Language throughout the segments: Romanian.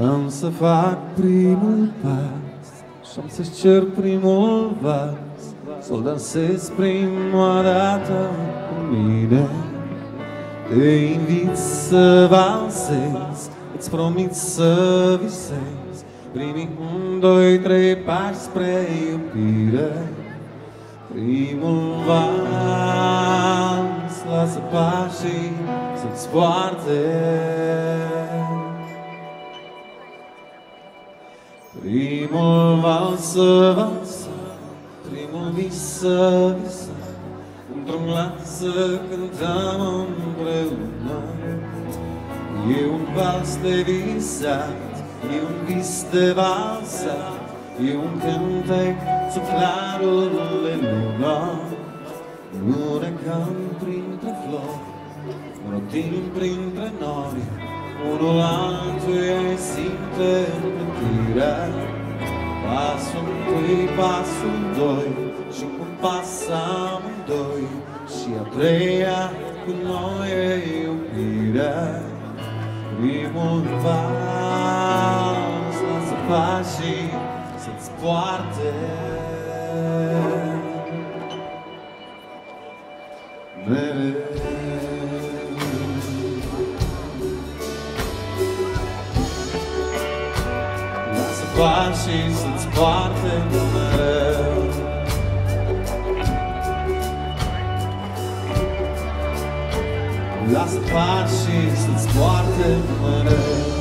Am să fac primul pas Și am să-ți cer primul vas. Să-l dansez prima dată cu mine. Te invit să valsezi Îți promit să visezi Primii un, doi, trei pași spre iubire. Primul vals Lasă pașii să-ți poarte Primul vals să valsă Primul vis să visă Într-un glas să cântăm împreună. E un vals de visat E un vis de valsat E un cântec sub clarul de lună Nu ne cam printre flori Rotim printre nori Unul altuia simte împlintirea Pasul întâi, pasul doi Și cum pasă amândoi Și a treia cu noi e iubirea Primul pas Lasă pașii să-ți poarte Lasă pașii să-ți poarte mereu Lasă pașii să-ți poarte mereu Bună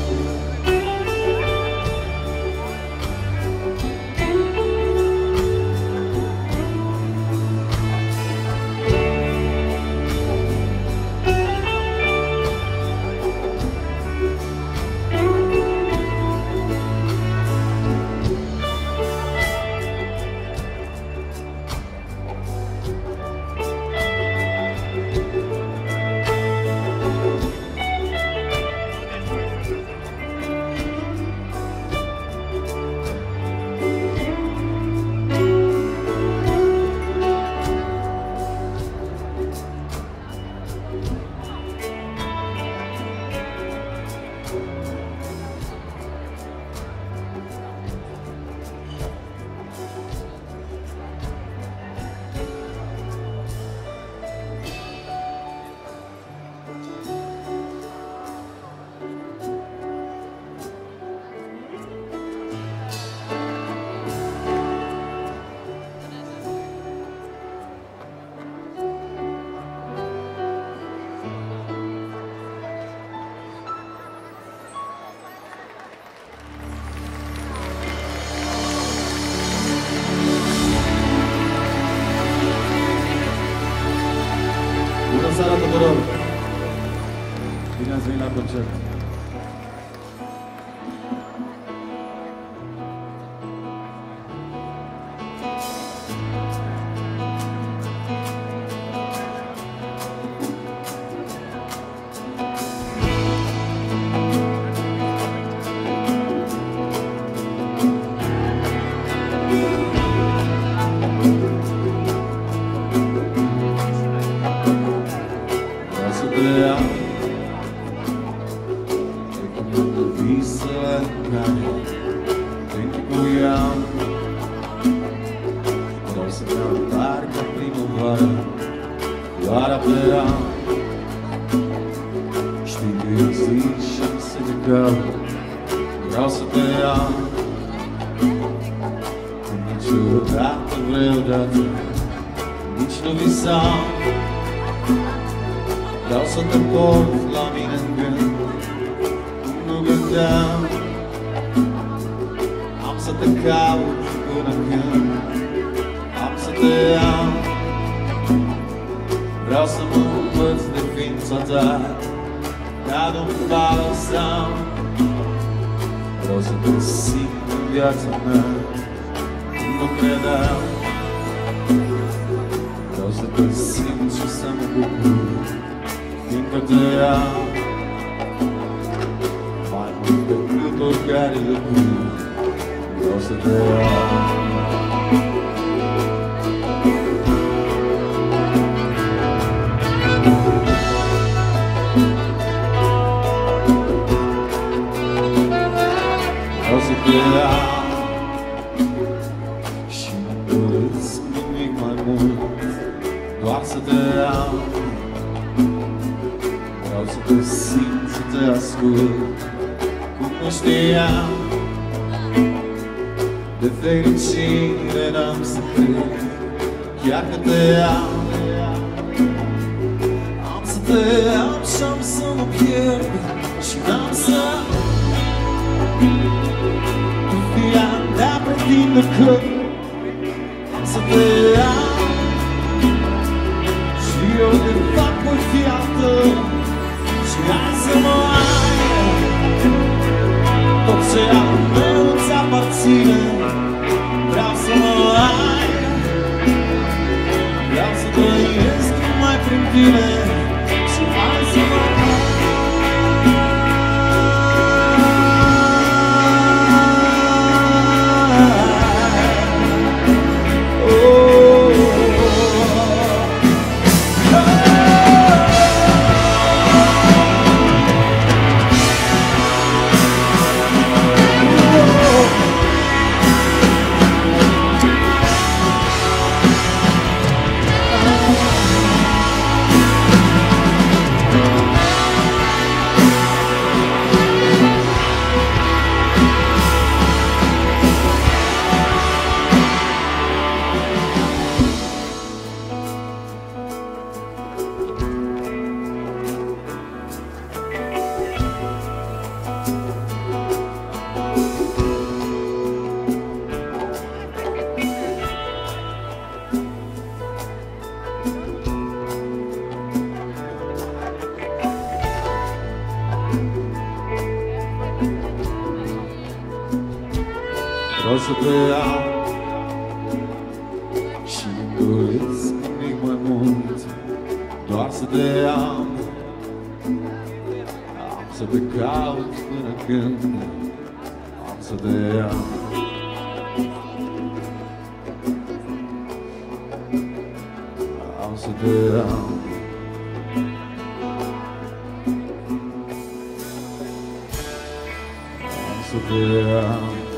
あ。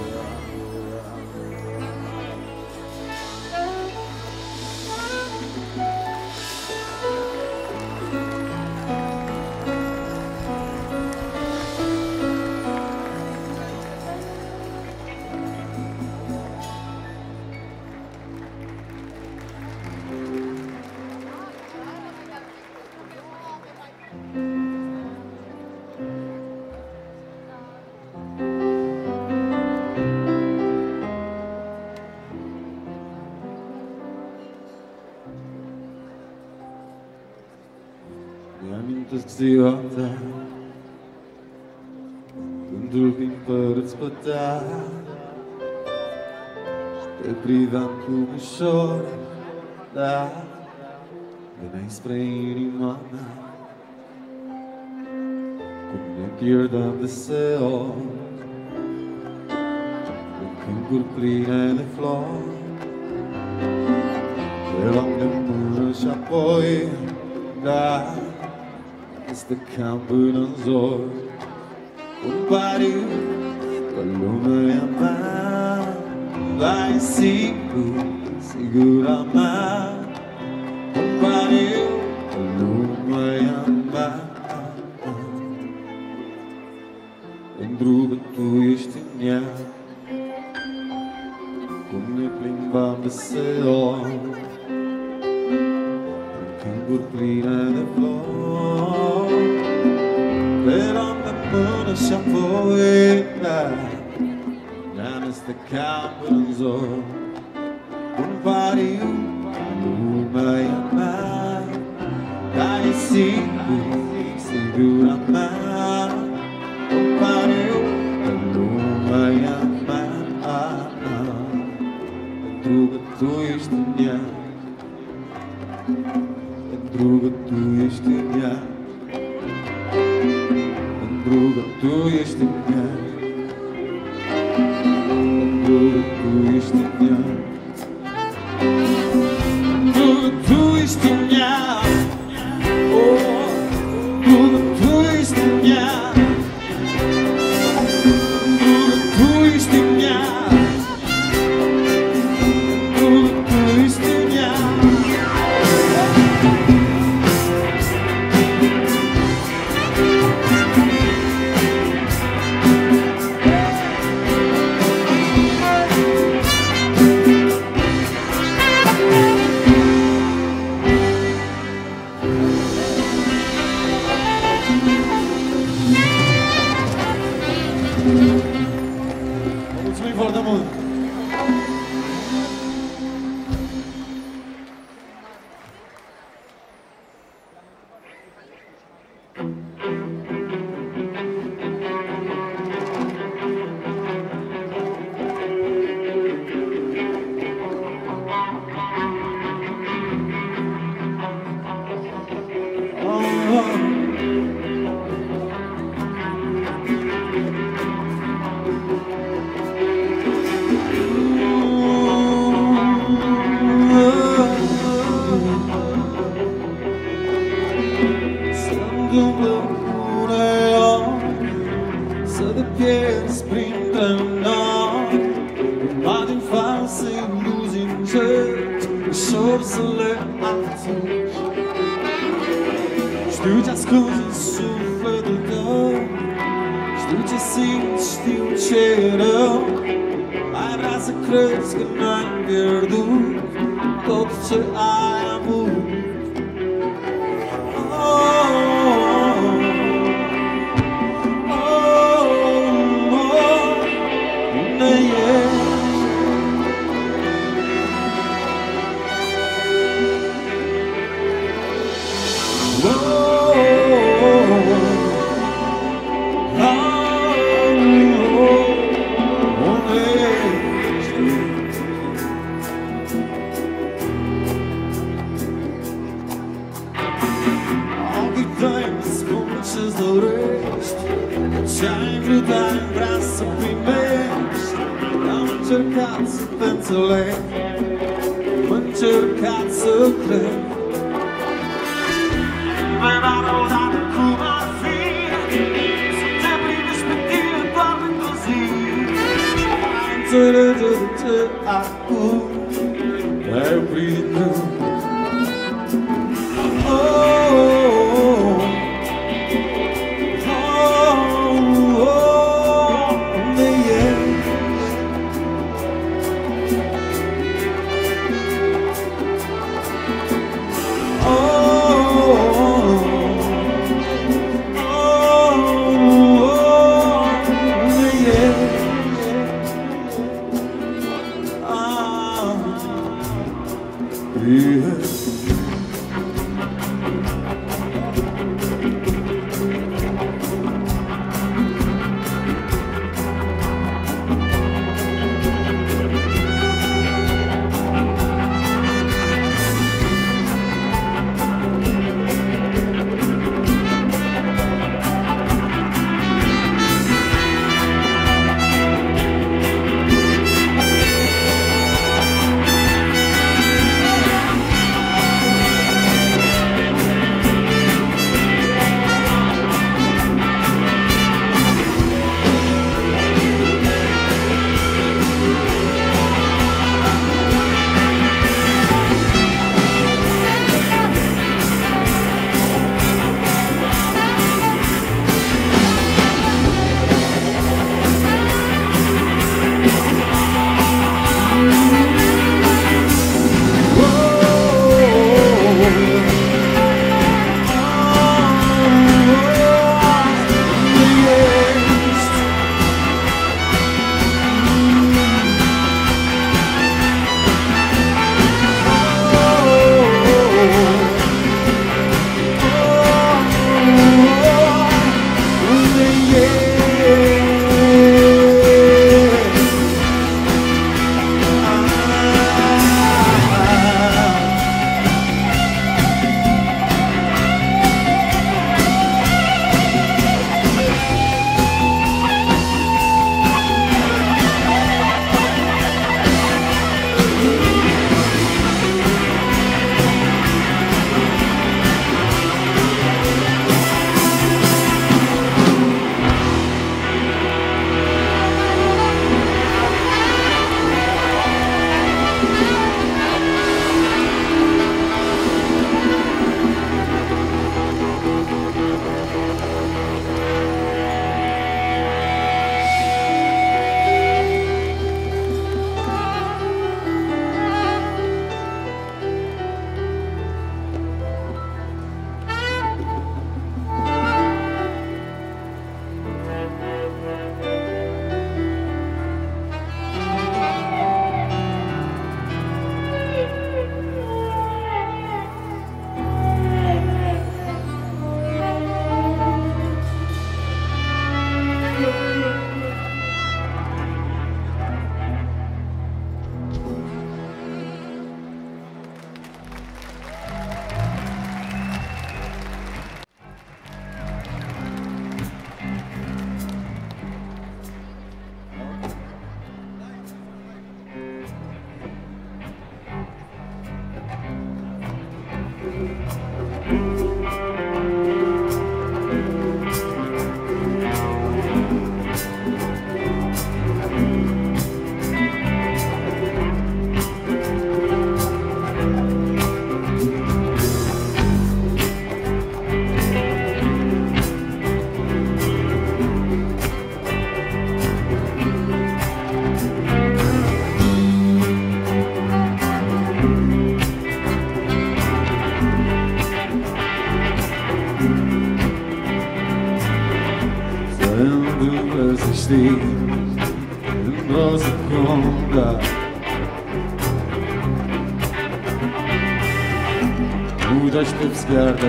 ziua ta Gândul din părți păta Și te priveam cum ușor Da, veneai spre inima mea Cum ne pierdeam deseori În câmpuri pline de flori. Te luam de mână și apoi Da, de o zor Umbari lume é amar Vai seguro, segura amar ce simt, știu ce rău. Ai vrea să crezi că n-ai pierdut Tot ce ai avut.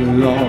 belong.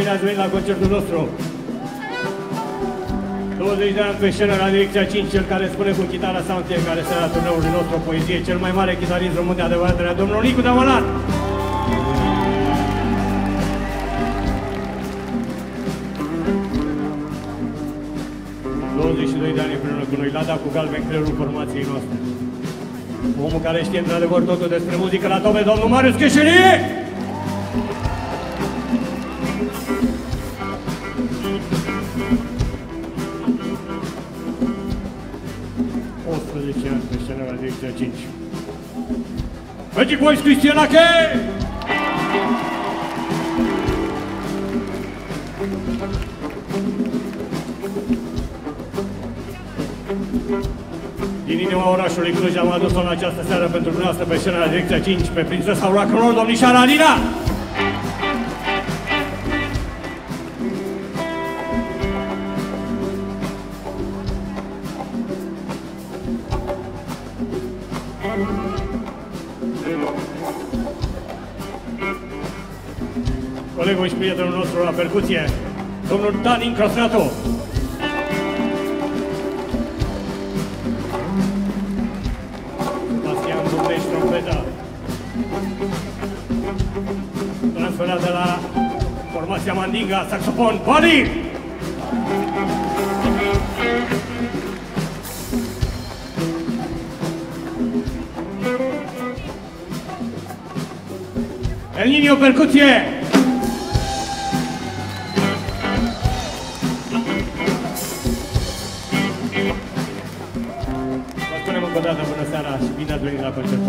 Bine ați venit la concertul nostru. 20 de ani pe scenă la direcția 5, cel care spune cu chitara sa în fiecare seara turneului nostru o poezie, cel mai mare chitarist român de adevărat, domnul Nicu Damalat. 22 de ani împreună cu noi, l-a dat cu galben creierul formației noastre. Omul care știe într-adevăr totul despre muzică la tome, domnul Marius Cheșerie! Magic Boys Cristian Ache! Din inima orașului Cluj am adus-o în această seară pentru dumneavoastră pe scena la direcția 5, pe prințesa rock and roll, domnișoara Alina! Colegul și prietenul nostru la percuție, domnul Danin Crosnato. transferat de la formația Mandinga, saxofon, Body! El Niño, percuție! Bine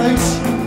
face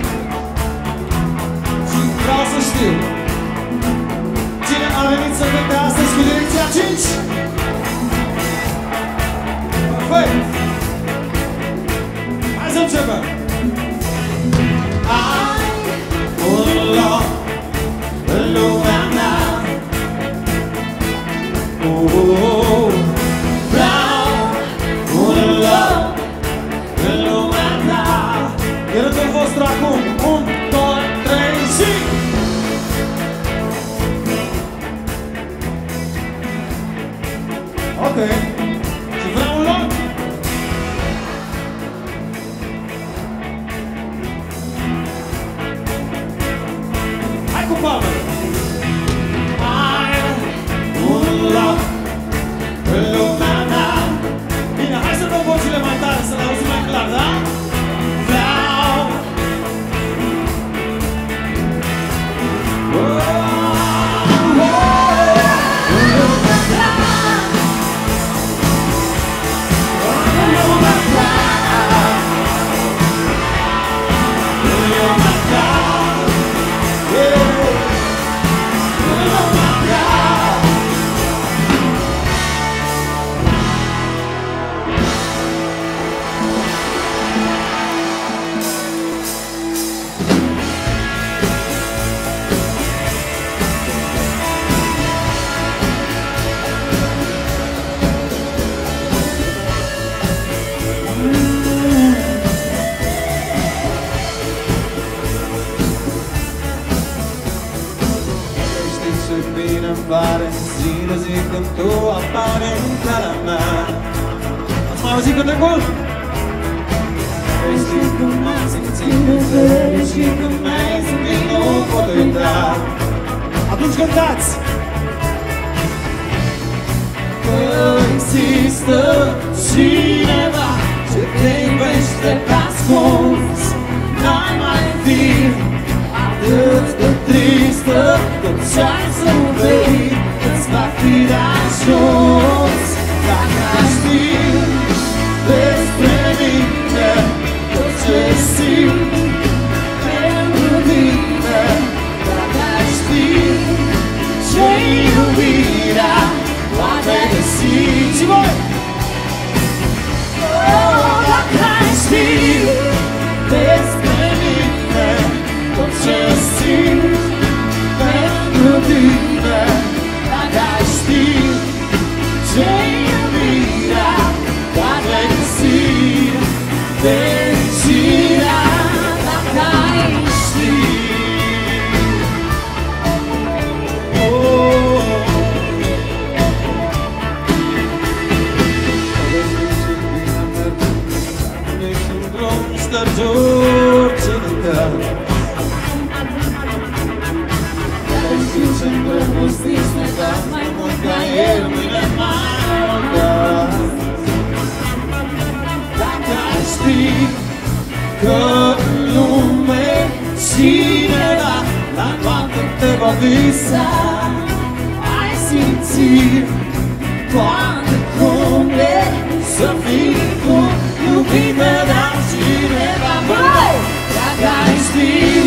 Steam.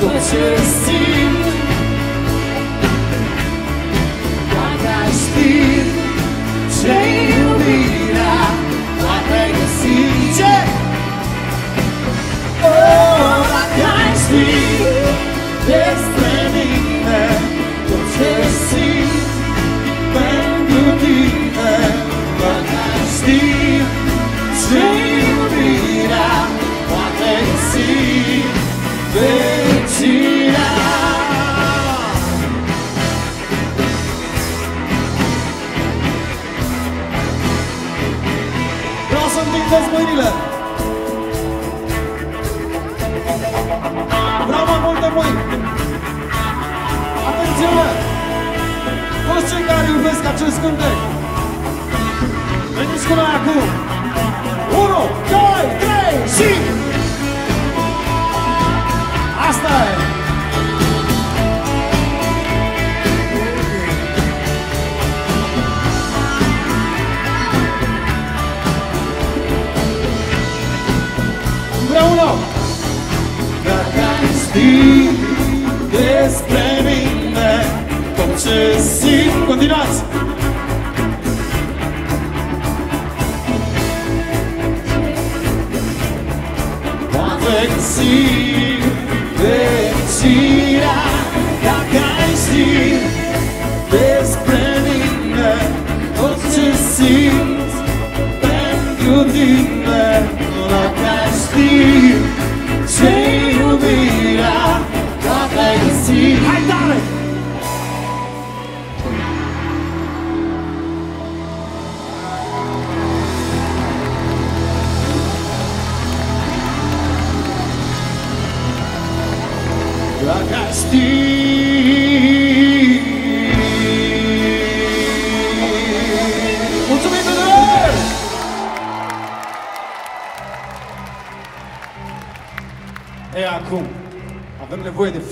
But you steam. Like I steam. Change. sus mâinile! Vreau mai multe mâini! Atențiune! Toți cei care iubesc acest cântec, veniți cu noi acum! 1, 2, 3 și... Asta e! continuás. Afección,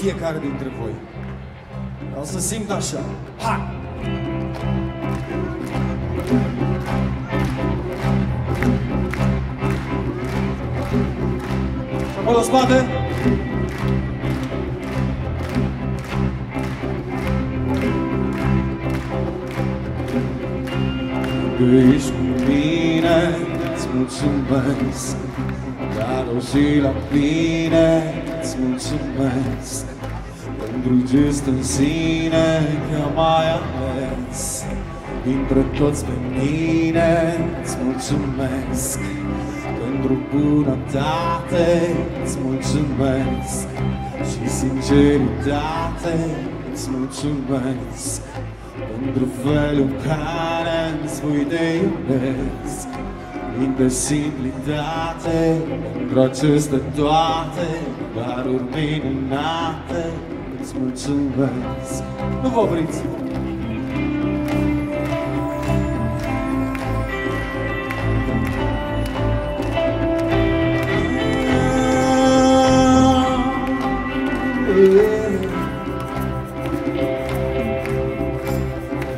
fiecare dintre voi. Vreau să simt așa. Hai! Și acolo în spate. Că ești cu mine, îți mulțumesc Dar o zi la bine, îți mulțumesc Pentru gest în sine că m-ai ales. Dintre toți pe mine, îți mulțumesc. Pentru bunătate, îți mulțumesc. Și sinceritate, îți mulțumesc. Pentru felul în care îmi spui de iubesc. Plin de simplitate Pentru aceste toate Daruri minunate Îți mulțumesc Nu vă opriți!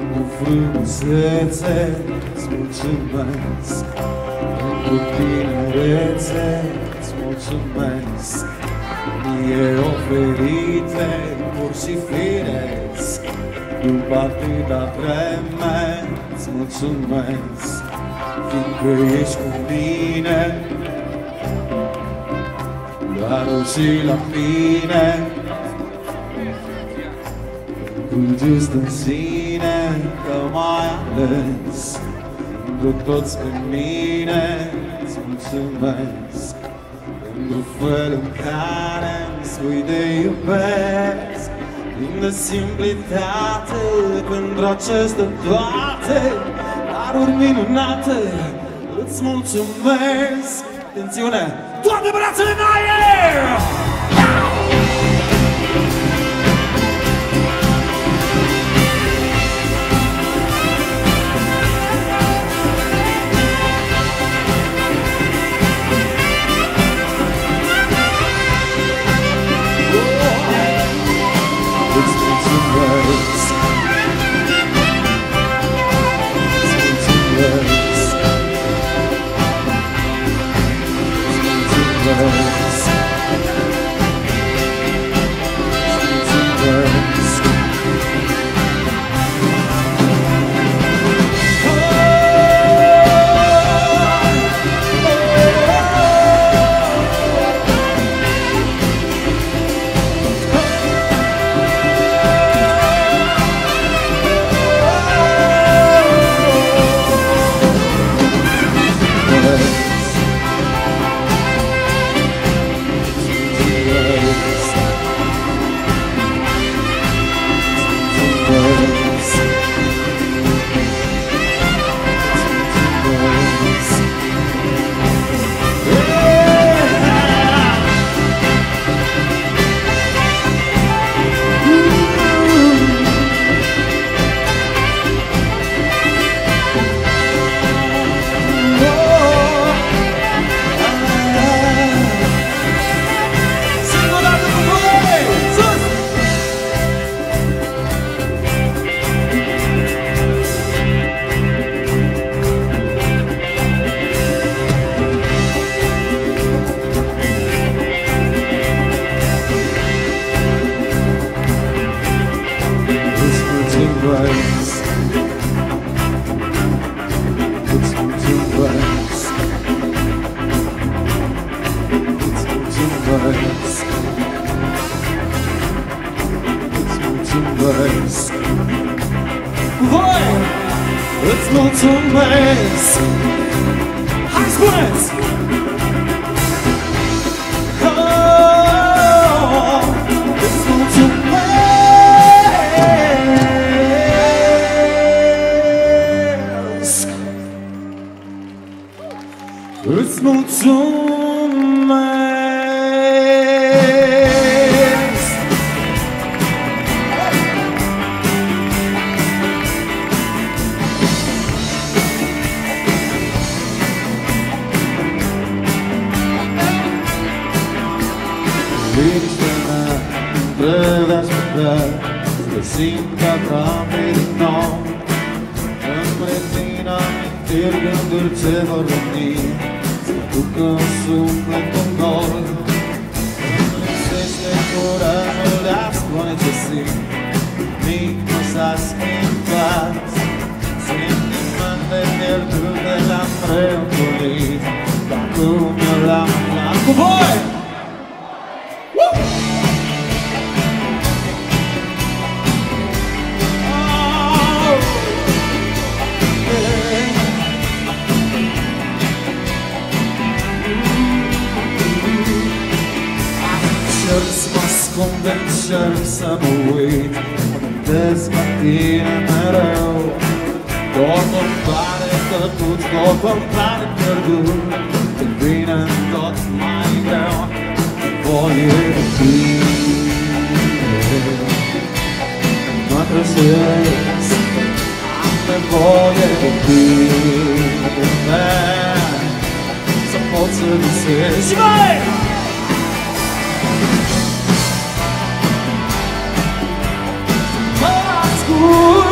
Pentru frumusețe îți mulțumesc Pentru tinerețe îți mulțumesc Mie oferite pur și firesc. După atâta vreme îți mulțumesc Fiindcă ești cu mine. Doar o zi la mine cu gest în sine că m-ai ales. Pentru toți pe mine îți mulțumesc Pentru felul în care îmi spui de iubesc Plin de simplitate pentru aceste toate Daruri minunate îți mulțumesc Atențiune! Toate brațele în aer! الشمس سمويت قداس مدينة مرو تقطم بعد تقود تقطم بعد تردود البينا got my ground for you to see Mattresses I'm for you. To be Man Supposed to be Ooh.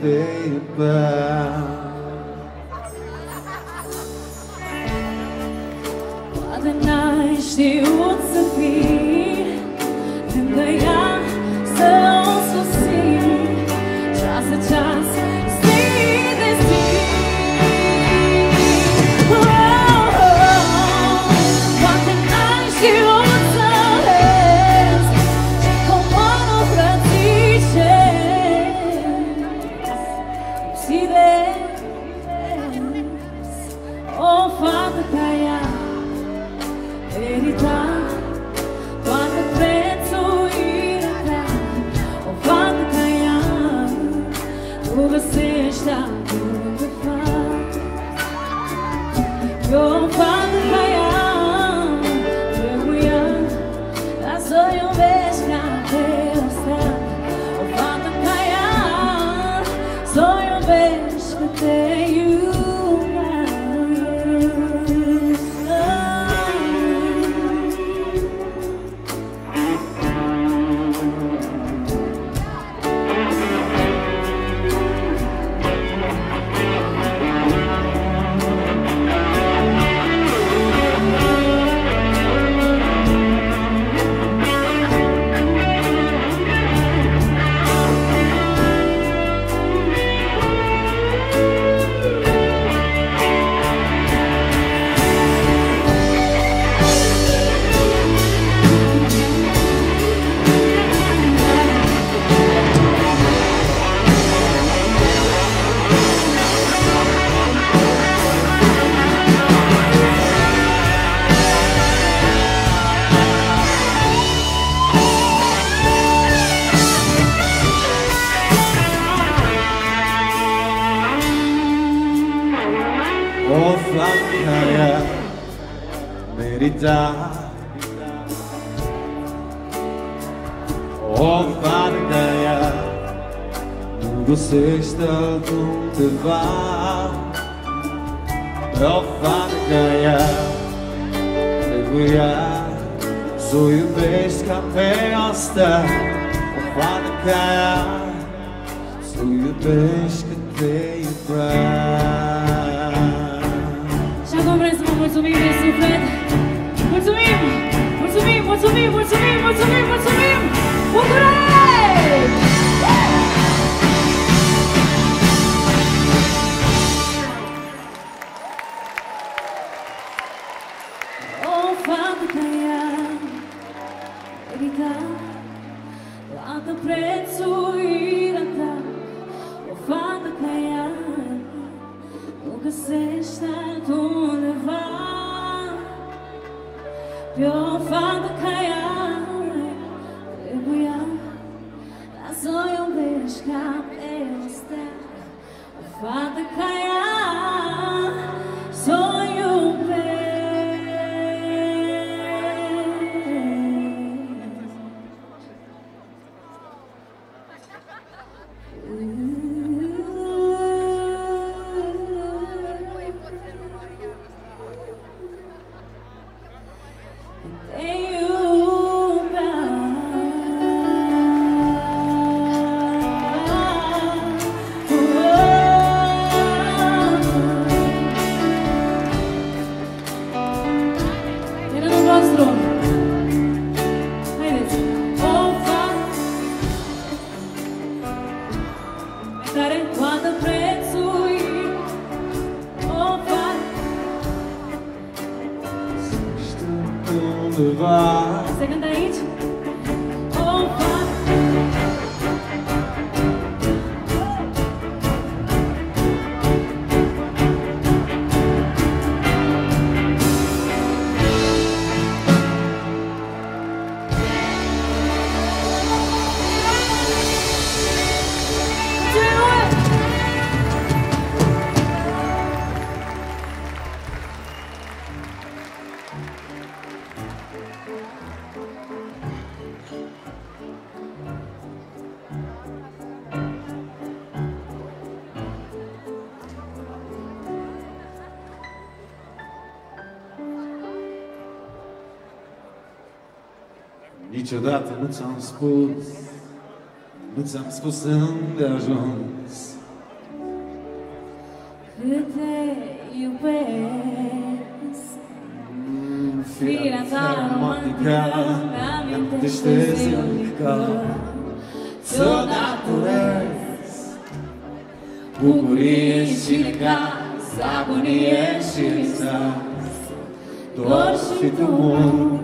paper. She wants to be in the young, so also see just a chance. Niciodată nu ți-am spus Nu ți-am spus unde ajuns Cât te iubesc Firea ta romantică Mi-amintește zilnic că Ți-o datorez Bucurie și necaz Agonie și extaz Dor și tumult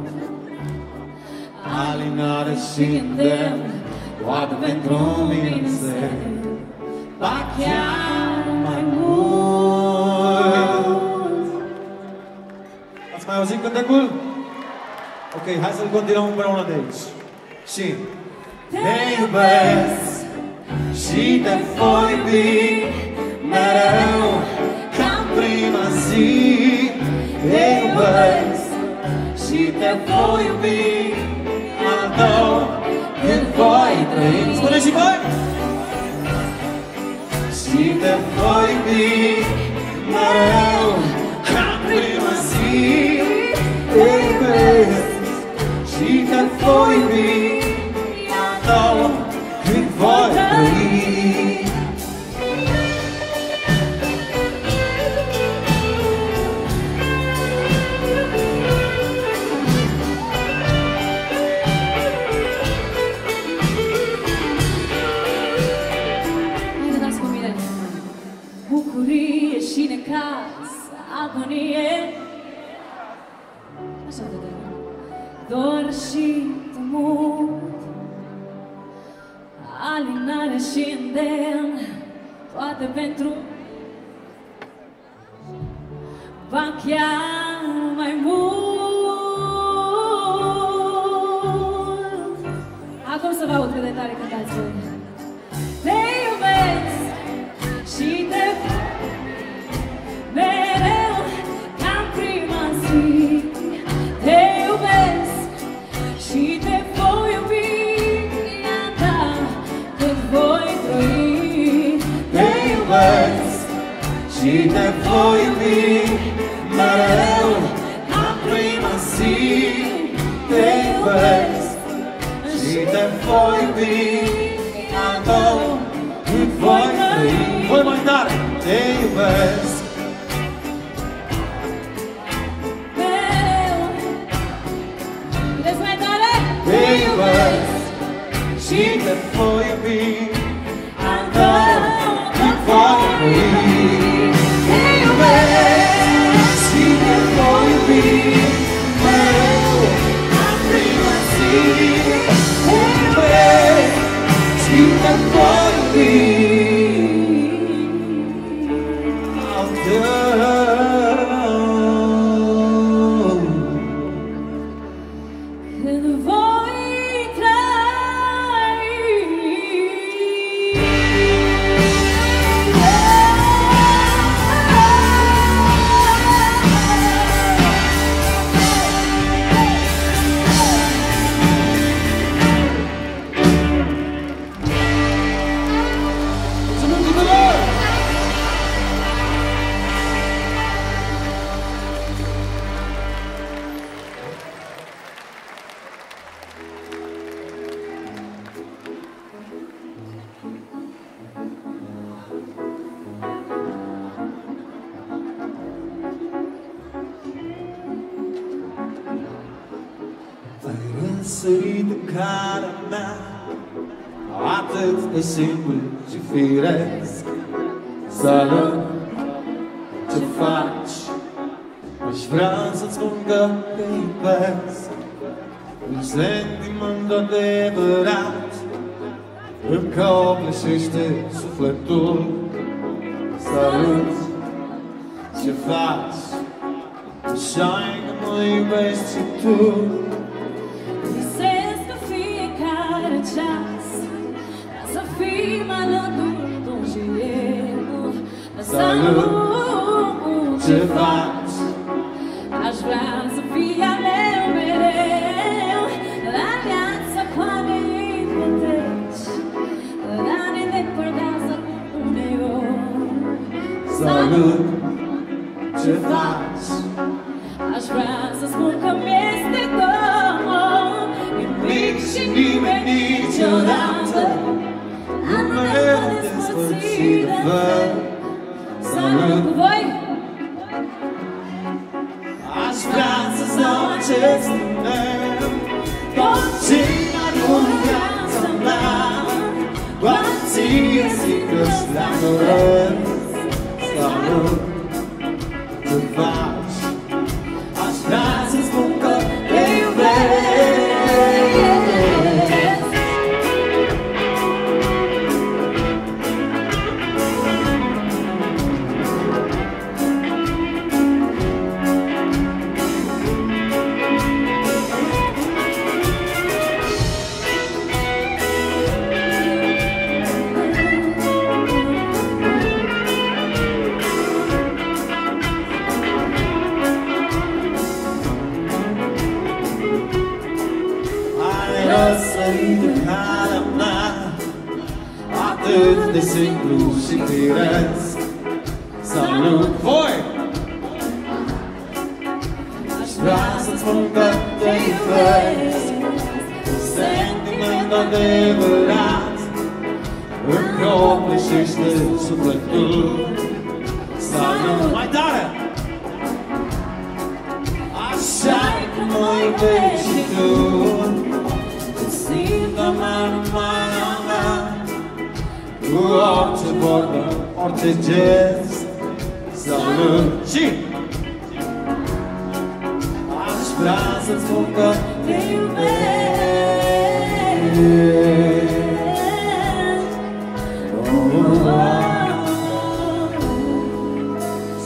Alinare și îndemn Toate pentru mine se Ba chiar mai mult. Ați mai auzit cântecul? Ok, hai să-l continuăm împreună de aici. Și Te iubesc și te voi iubi mereu ca în prima zi. Te iubesc și te voi iubi al tău când voi trăi Spune și voi! Te voi iubi mereu ca prima zi Te iubesc și te voi iubi al tău când voi trăi Dor și tumult. Alinare și îndemn Toate pentru Ba chiar mai mult. Acum să vă aud cât de tare cântați voi. Te iubesc și te e voi qui, ma eu aprima si te vest. te voi qui, adoro e voi qui. Voi mandare te vest. She can for e be, I know you. for me.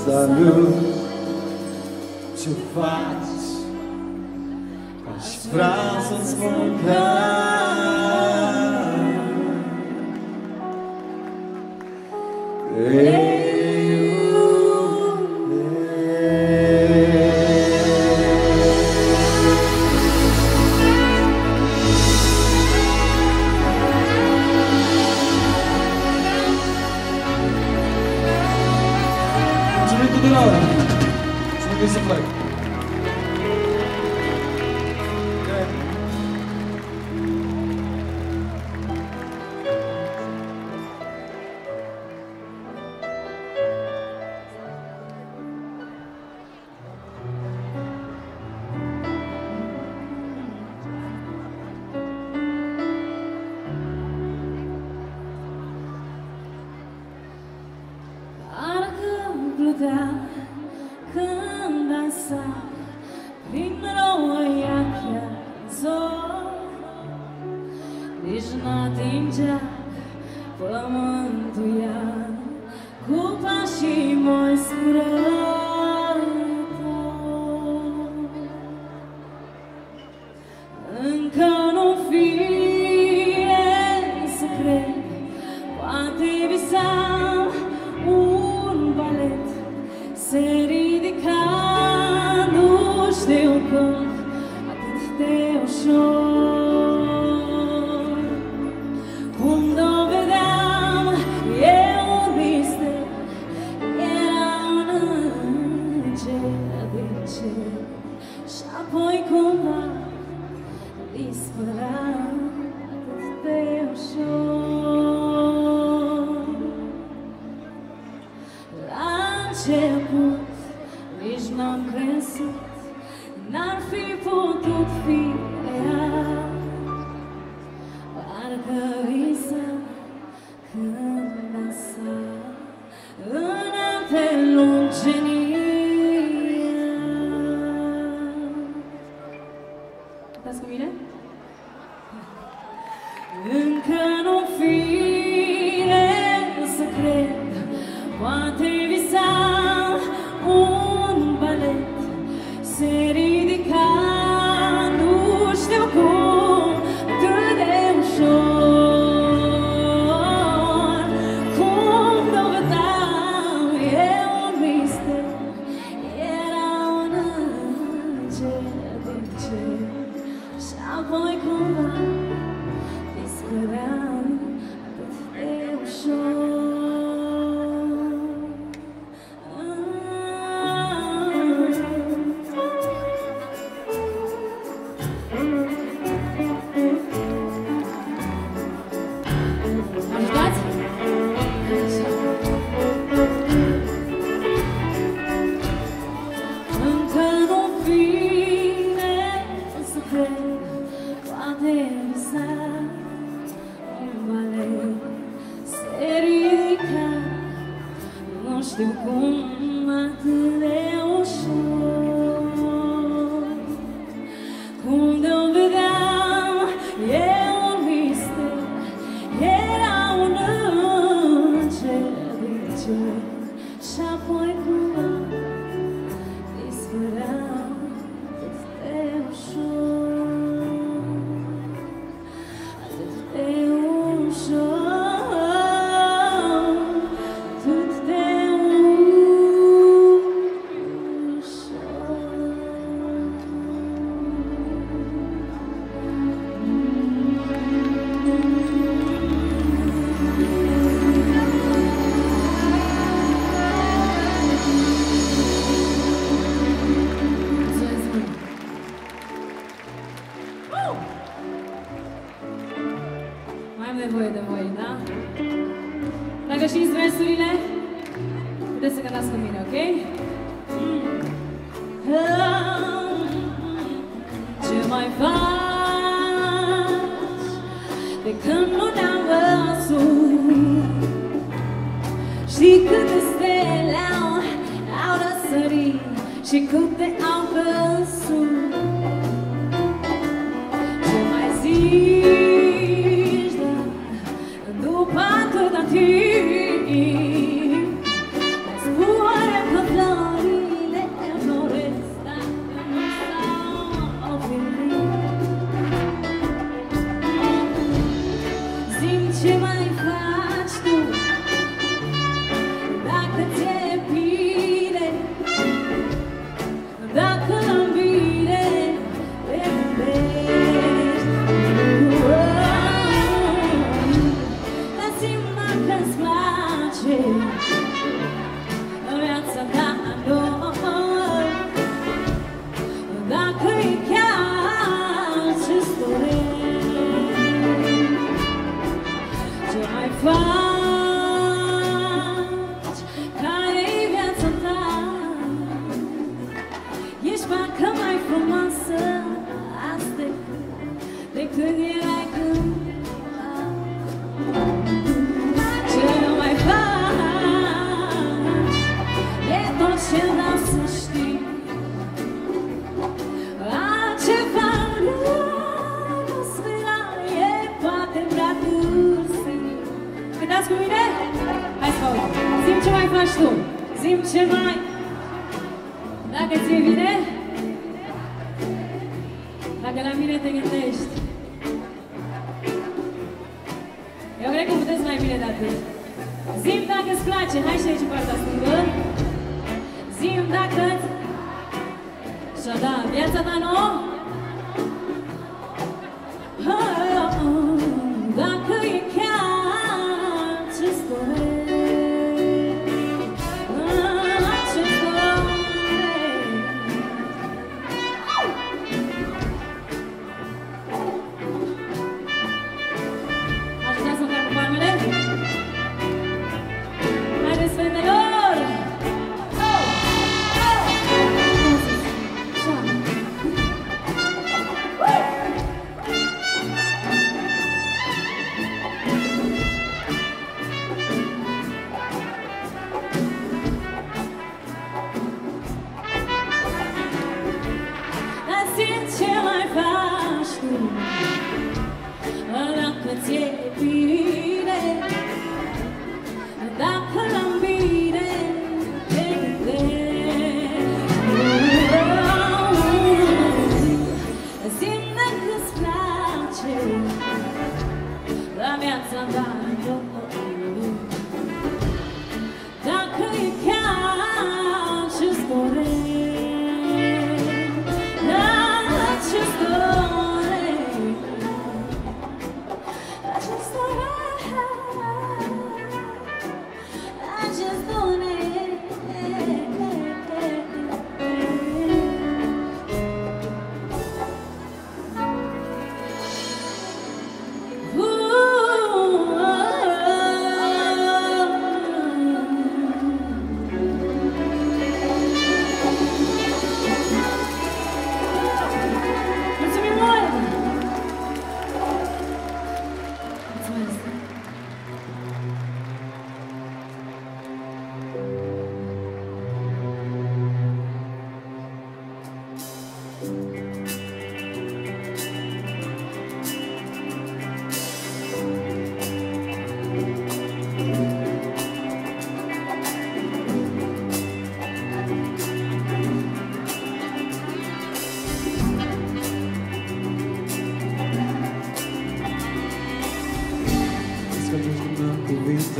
Salud faz as brasas voltar. Ei.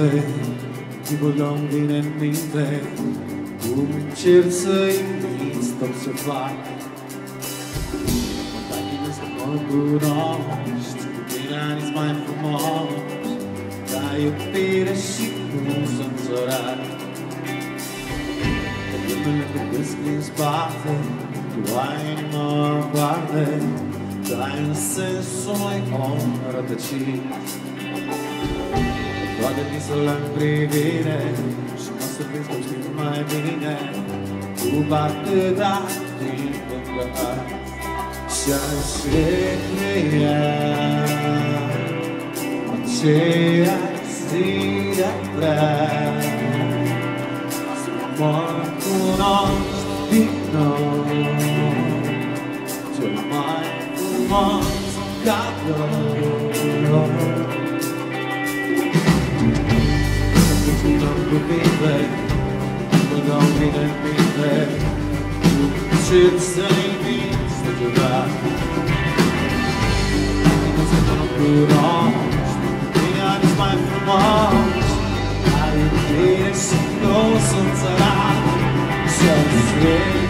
Cuvinte Timpul nu vine în minte Cum încerc să imiți tot ce fac. Dar bine să mă cunoști Cu tine ani mai frumos Dar iubire și nu sunt sărat Lumele te gâsc din spate Tu ai inima aparte Dai un sens mai om rătăcit toate visele în privire Și mă surprins că știi mai bine. După atâta timp îmbrăcat Și aș recrea Aceeași zi de vrea Să mă cunoști din nou Cel mai frumos Ce să inviți de ceva Nu se mă cunoști Bine ani mai frumos Ai iubire și nu sunt sărat Să-ți fie Aceeași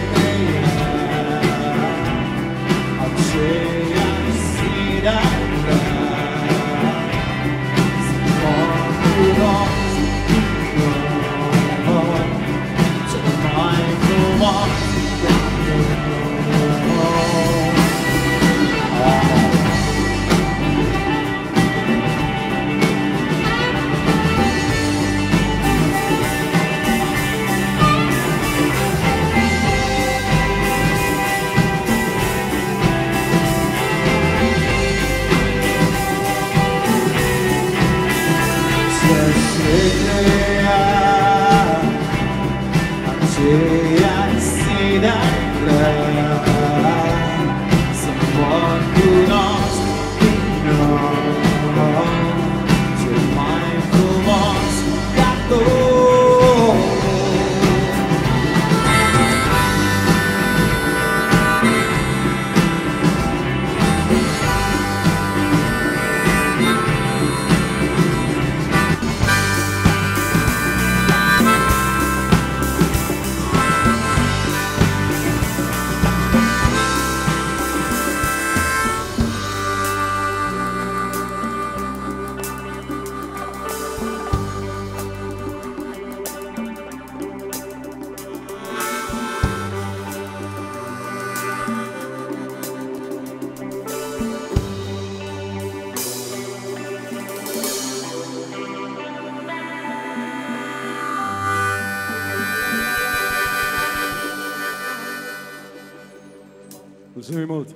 Mulțumim mult!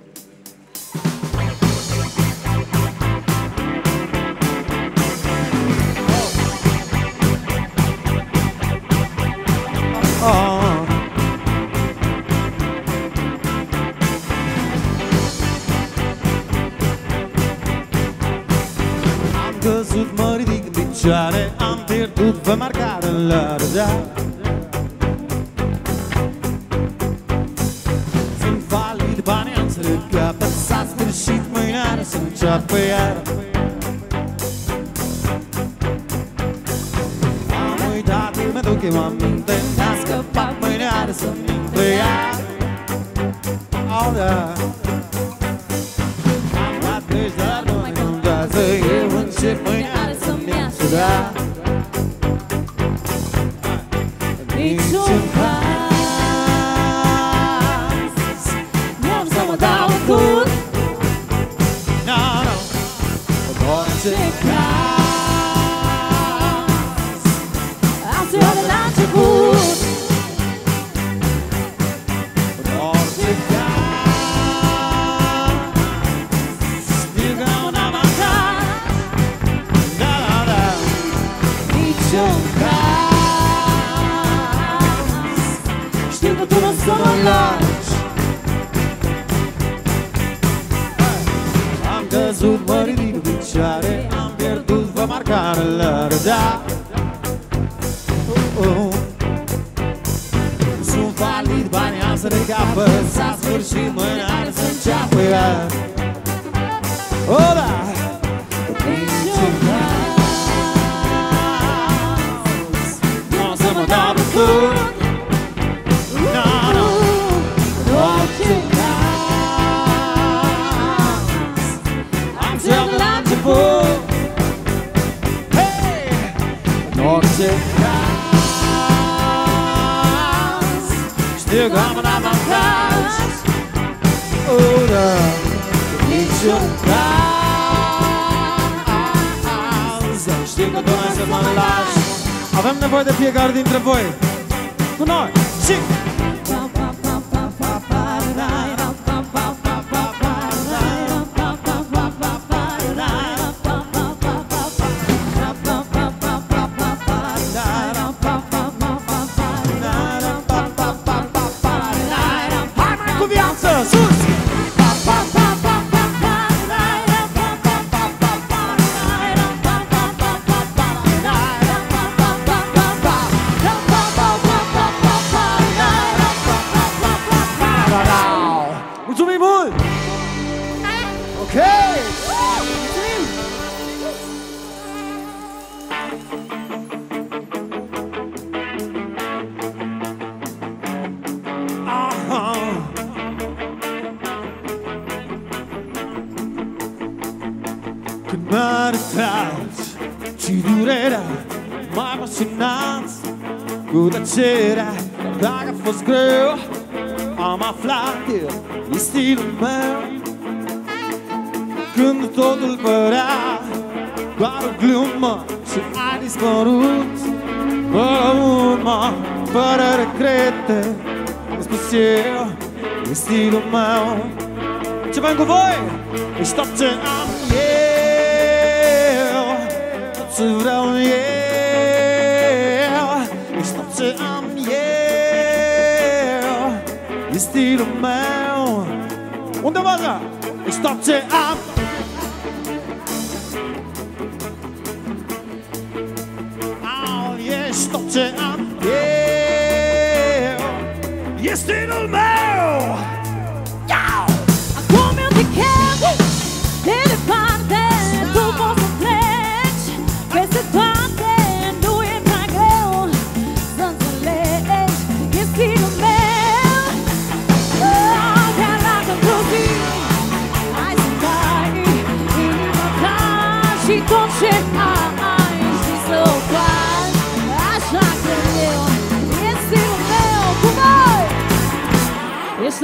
Am căzut, mă ridic în picioare Am pierdut pe marcare în lărgea parar a creerte Es passiert, ist die normal Zu meinem Konvoi, ich stoppte am Yeah. Zu Frauen, yeah. Ich stoppte am Yeah. Meu. die normal Unter Wasser, ich stoppte am Oh yeah, ich stoppte am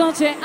such an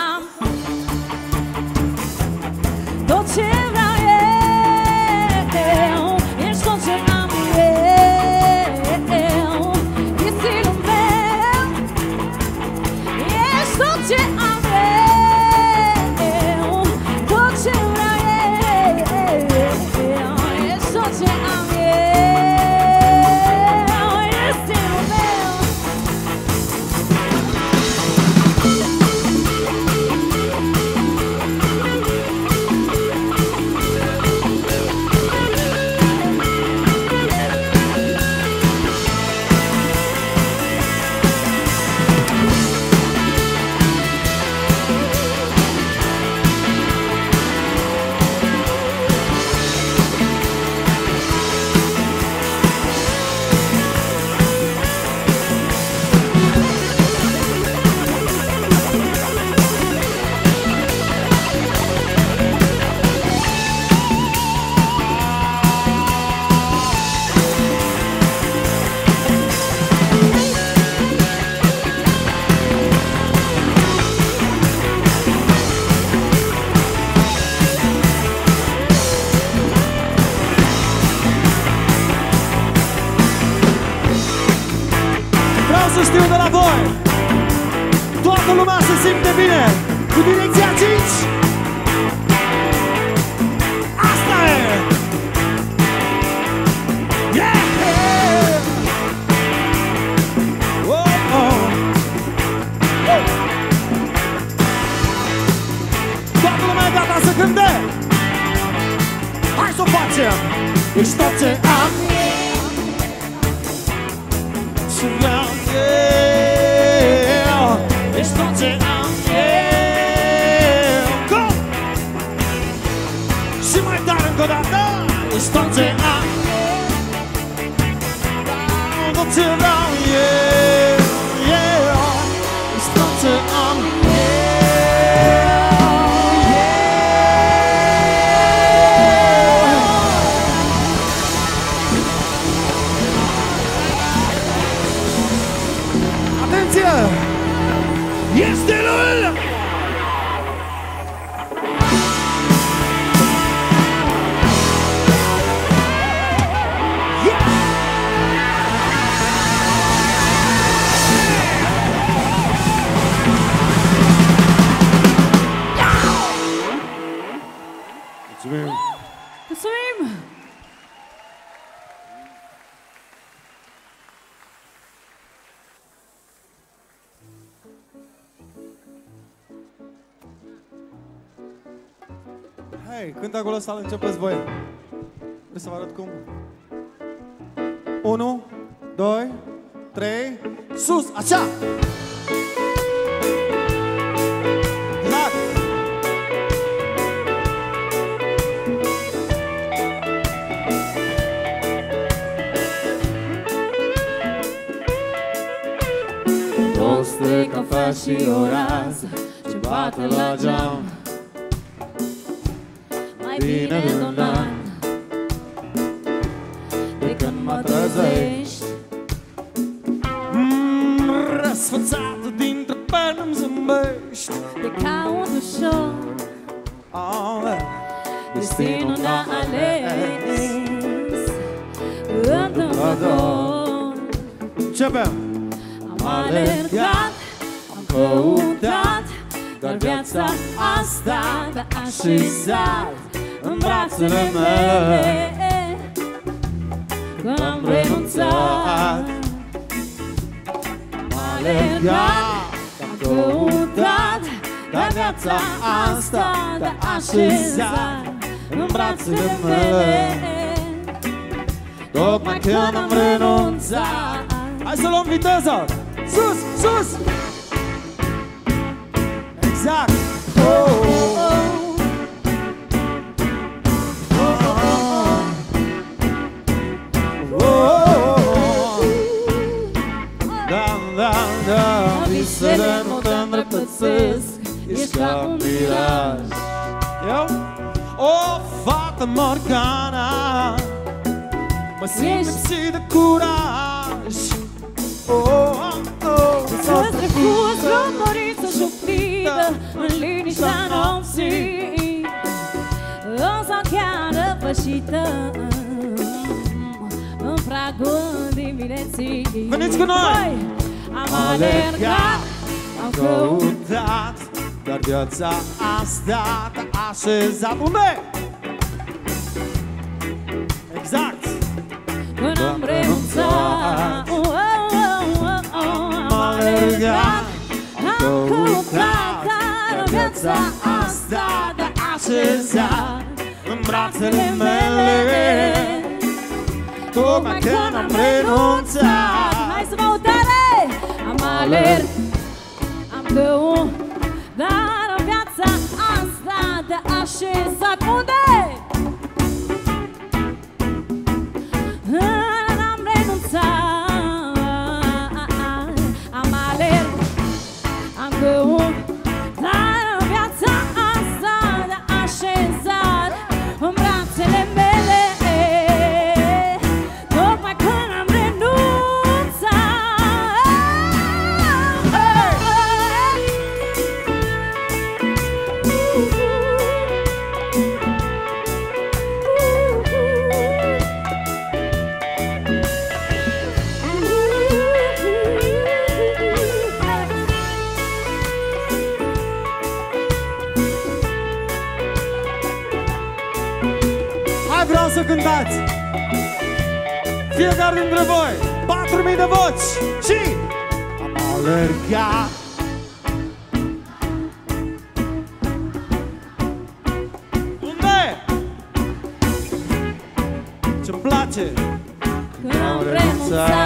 Hei, când acolo să începeți voi. Vreau să vă arăt cum. 1, 2, 3, sus, așa! Două stâlcă faci și Ce bate la geam tine din an De când mă trezești. Mm, răsfățat Răsfățată dintre pene îmi zâmbești. Te caut ușor. Oh, Destinul n-a ales Întâmplător Începem! Am alergat, am căutat dar viața asta te-a așezat viețile mele Când am renunțat M-a legat, am căutat Dar viața asta te-a așezat În brațele mele Tocmai când am renunțat Hai să luăm viteză! Sus, sus! C'est un! gente. Não precisar.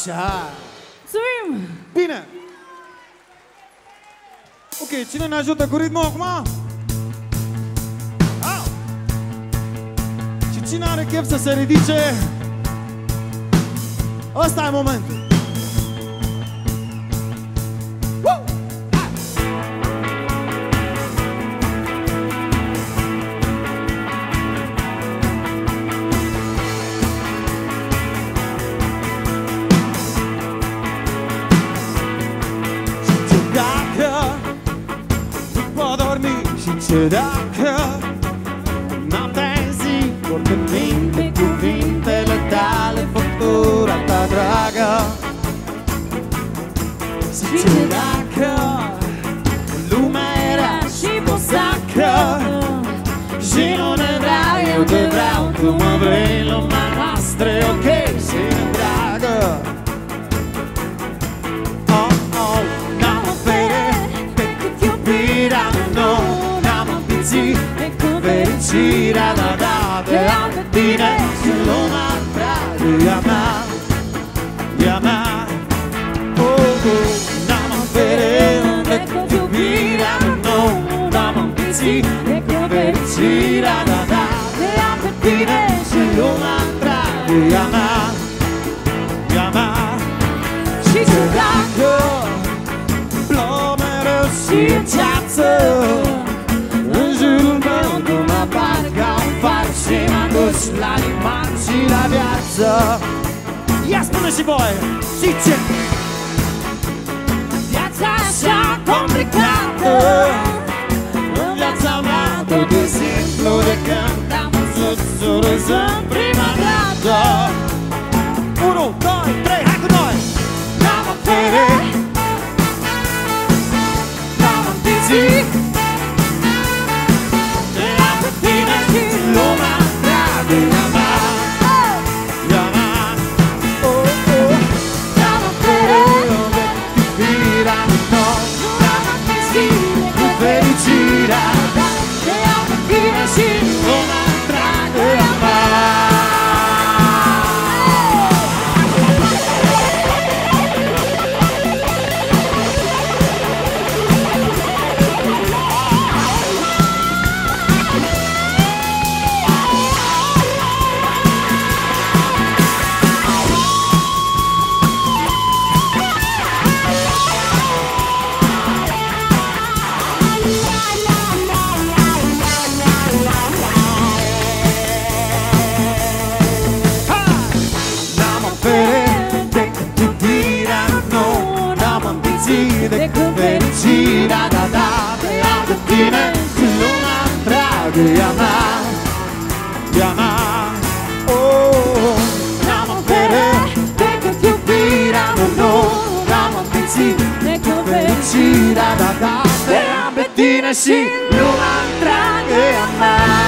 Așa! Mulțumim! Bine! Ok, cine ne ajută cu ritmul acum? Au! Și cine are chef să se ridice? Ăsta e momentul! Și dacă noaptea e zi Vor minte cuvintele tale Făptura ta dragă Și dacă lumea era și posacă Și nu ne vreau, eu te vreau, cum. mă Da da da da da da. animat și la viață Ia spune și voi, și ce? Viața așa complicată. În viața mea tot de simplu de când am văzut surâză prima dată. palavra amar.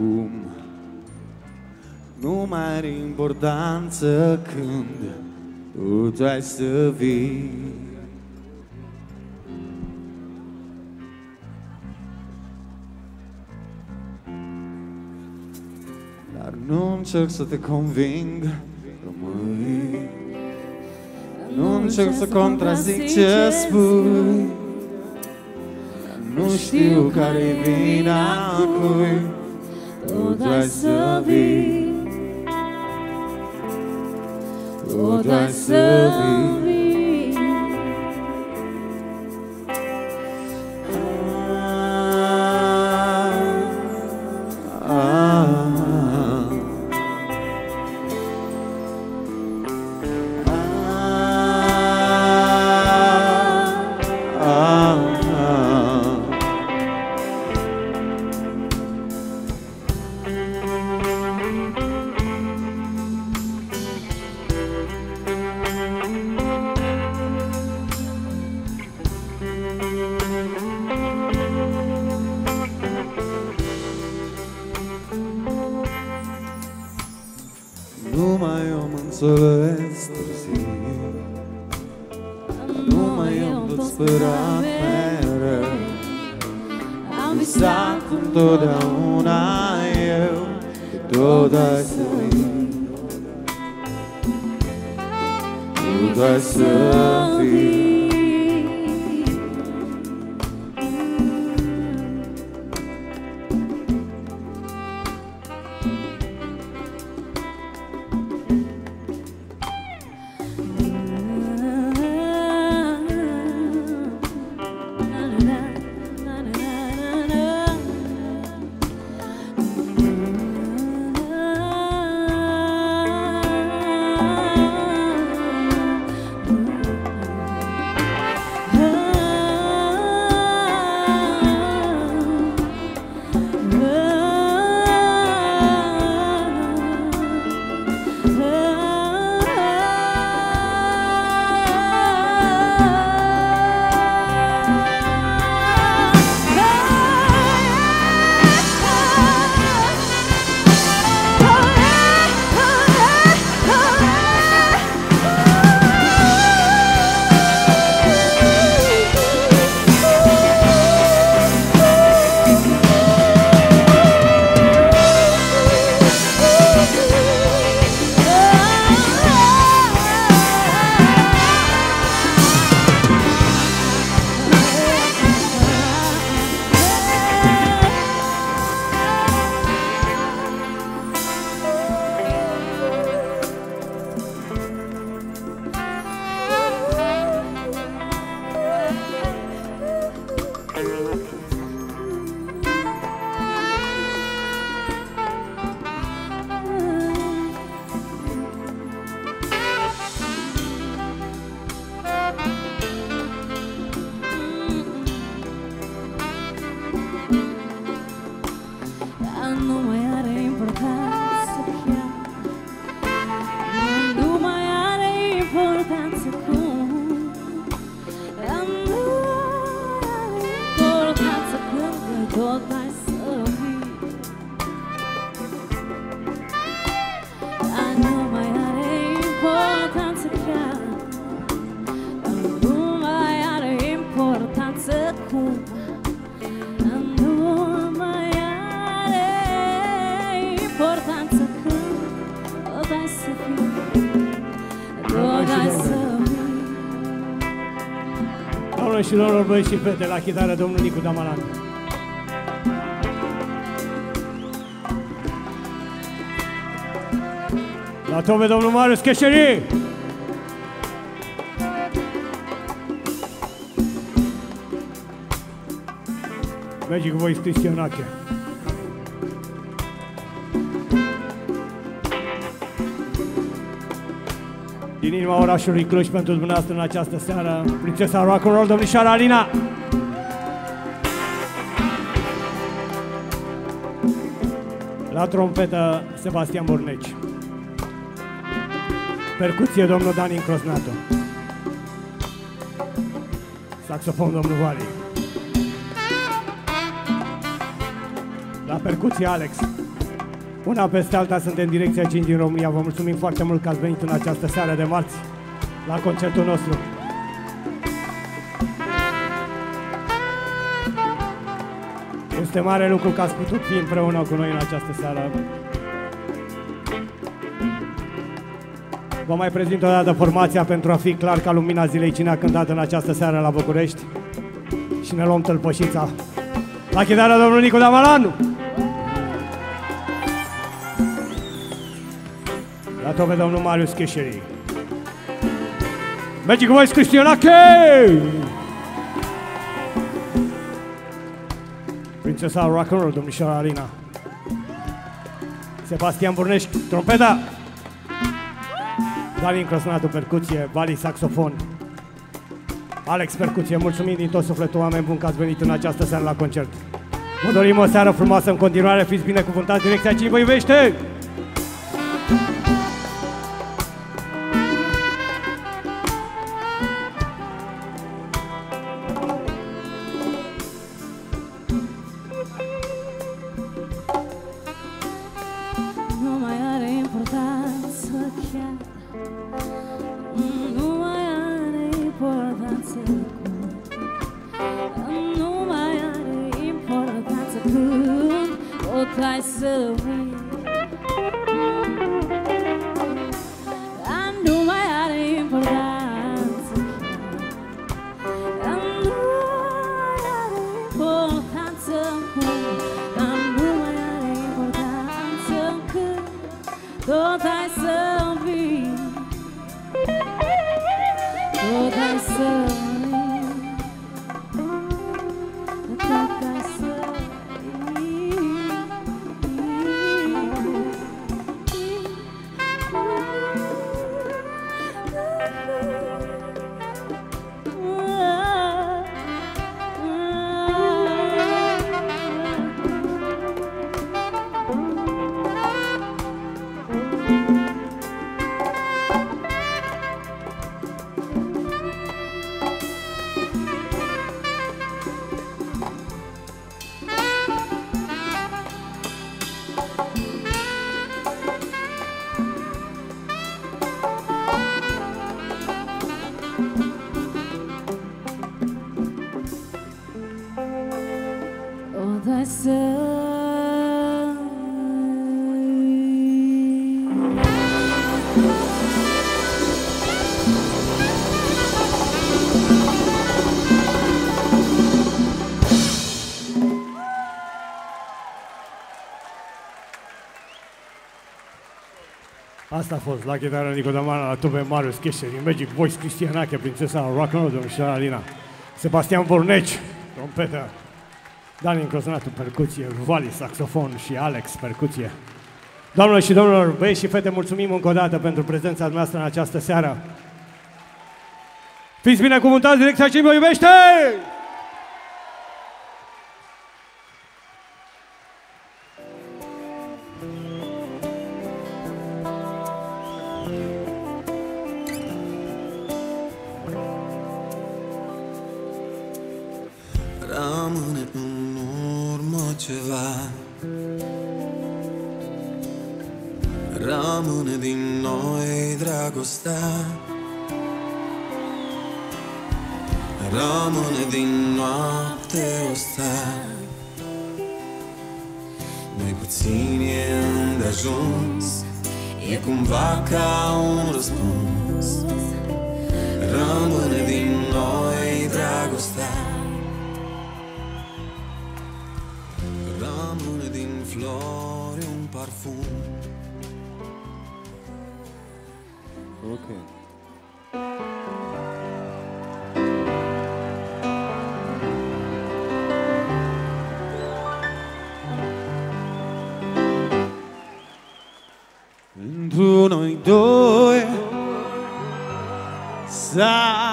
Importanță cum Nu mai are importanță când Tu ai să vii. Dar nu încerc să te conving Rămâi. Nu încerc să contrazic ce spui. Nu știu care-i vina cui Tu ai să vii Tu ai să vii Doamnelor și domnilor, băieți și fete, la chitară domnul Nicu Damalan. La tome domnul Marius Cheșerii. Magic Voice Cristian Ache. Din inima orașului Cluj pentru dumneavoastră în această seară, prințesa rock and roll, domnișoara Alina. La trompetă, Sebastian Borneci. Percuție, domnul Dani Încrosnatu. Saxofon, domnul Vali. La percuție, Alex. Una peste alta suntem în direcția 5 din România. Vă mulțumim foarte mult că ați venit în această seară de marți la concertul nostru. Este mare lucru că ați putut fi împreună cu noi în această seară. Vă mai prezint o dată formația pentru a fi clar ca lumina zilei cine a cântat în această seară la București și ne luăm tălpășița. La chitară domnul Nicu Damalanu! La tobe domnul Marius Cheșeri. Magic Voice Cristianache! Prințesa Rock and Roll, domnișoara Alina. Sebastian Burnești, trompeta! Dalin Crosnatu, percuție, Vali, saxofon. Alex, percuție, mulțumim din tot sufletul, oameni buni că ați venit în această seară la concert. Vă dorim o seară frumoasă în continuare, fiți binecuvântați, direcția 5 vă iubește! Asta a fost la chitară Nico Damana, la tube Marius Cheșeri, Magic Voice Cristianache, prințesa Rock and Roll, domnișoara Alina. Sebastian Borneci, trompetă. Dani Încrozonatu, percuție, Vali, saxofon și Alex, percuție. Doamnelor și domnilor, băieți și fete, mulțumim încă o dată pentru prezența noastră în această seară. Fiți binecuvântați, direcția ce vă iubește!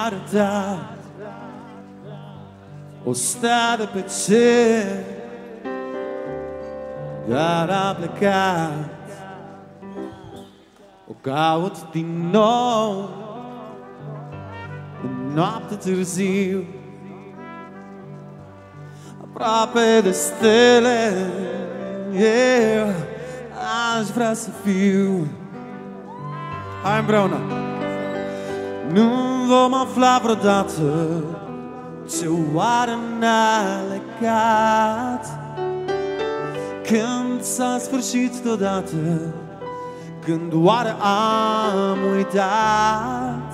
ardat O stare pe cer Dar a plecat O caut din nou În noapte târziu Aproape de stele Eu aș vrea să fiu Hai împreună! Nu vom afla vreodată ce oare ne-a legat. Când s-a sfârșit deodată Când oare am uitat?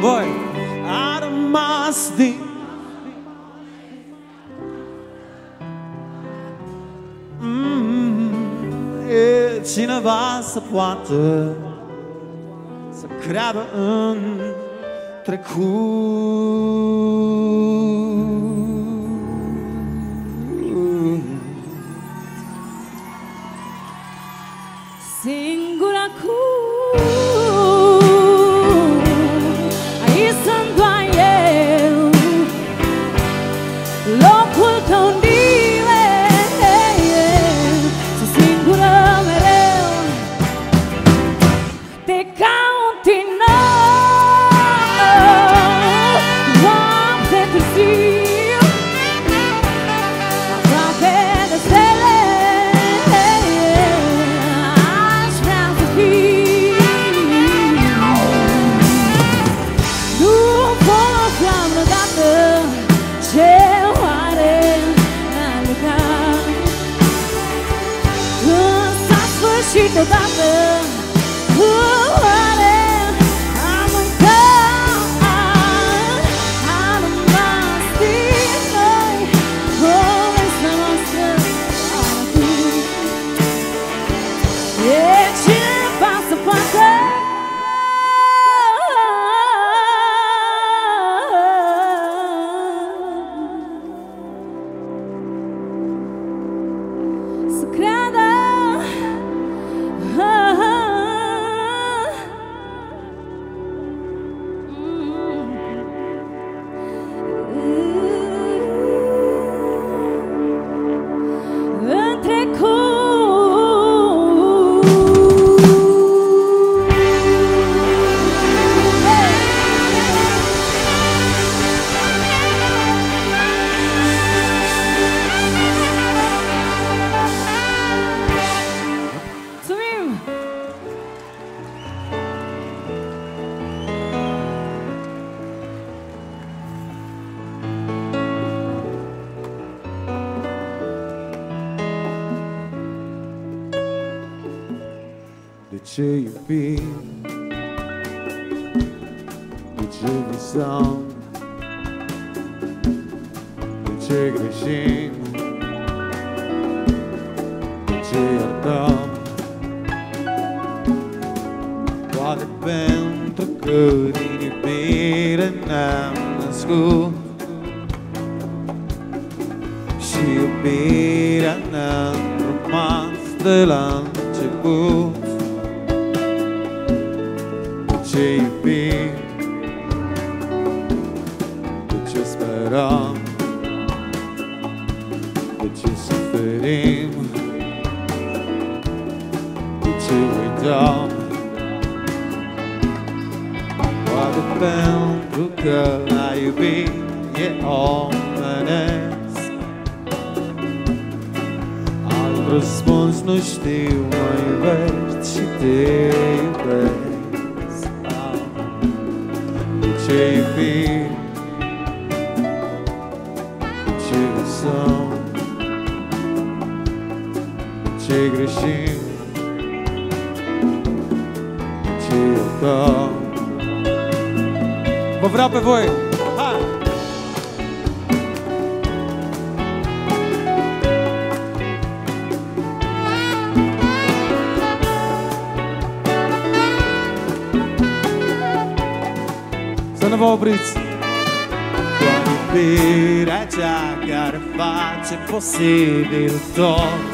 Voi a rămas din mm, Cineva să poată Să creadă în outra. nu vă opriți. Doar iubirea cea care face posibil tot.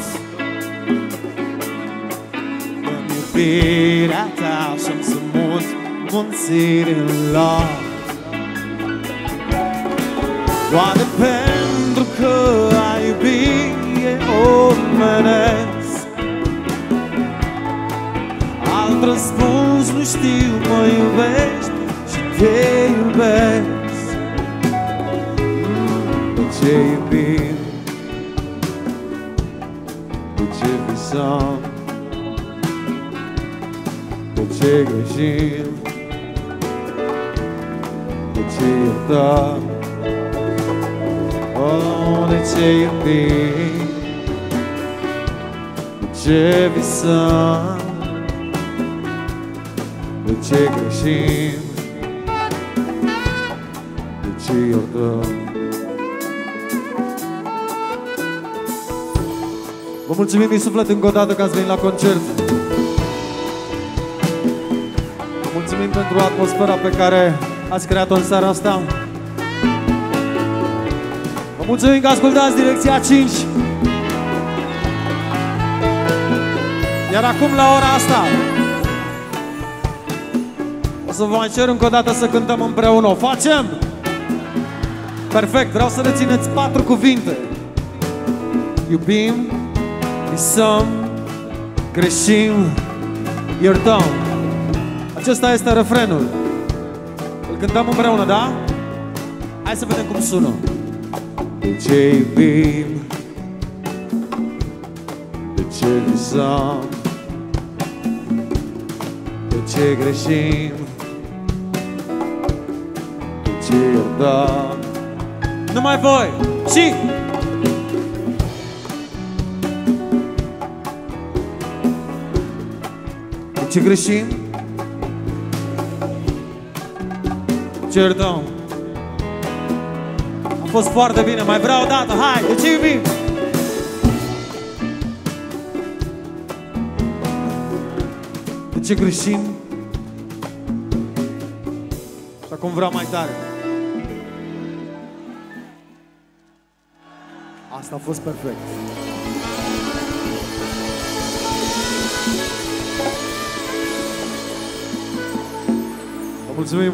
Dă-mi iubirea ta și-am să mut munții în loc. Doar pentru că ai iubit e omenesc. Alt răspuns nu știu, mă iubești Jabez, Jabez, with every song, with every shield, with every thought, oh, with every, song, with every shield. Vă mulțumim din suflet încă o dată că ați venit la concert. Vă mulțumim pentru atmosfera pe care ați creat-o în seara asta. Vă mulțumim că ascultați Direcția 5. Iar acum la ora asta o să vă mai cer încă o dată să cântăm împreună. O facem? Perfect, vreau să rețineți patru cuvinte. Iubim, visăm, greșim, iertăm. Acesta este refrenul. Îl cântăm împreună, da? Hai să vedem cum sună. De ce iubim? De ce visăm? De ce greșim? De ce iertăm? Numai voi! Și... De ce greșim? Ce iertăm? A fost foarte bine, mai vreau o dată, hai, de ce iubim? De ce greșim? Și acum vreau mai tare. A fost perfect. Vă mulțumim!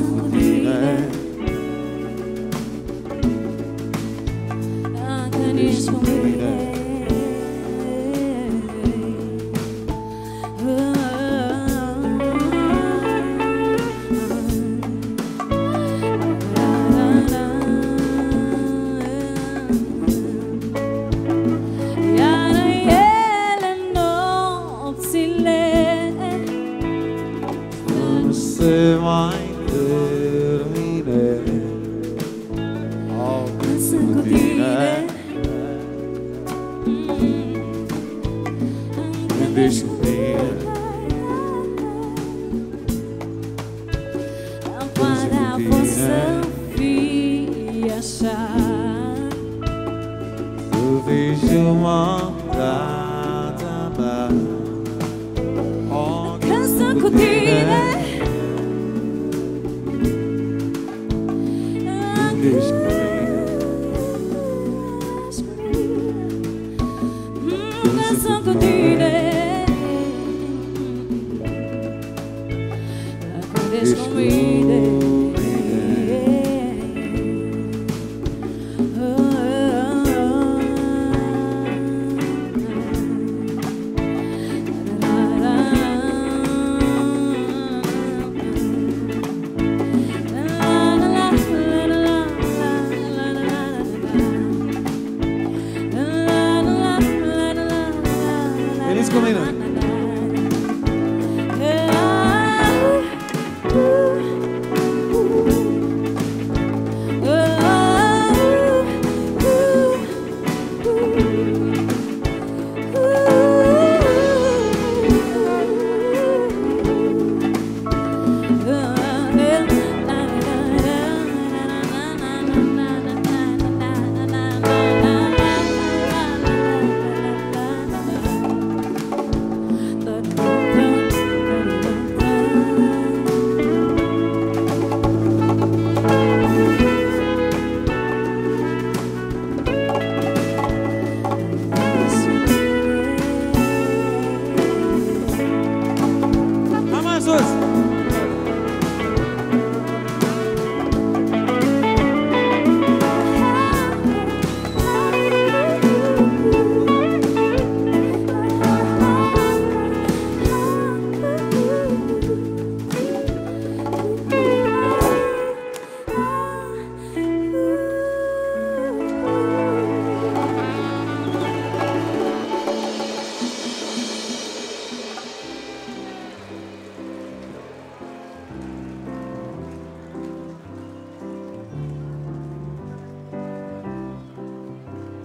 Oh,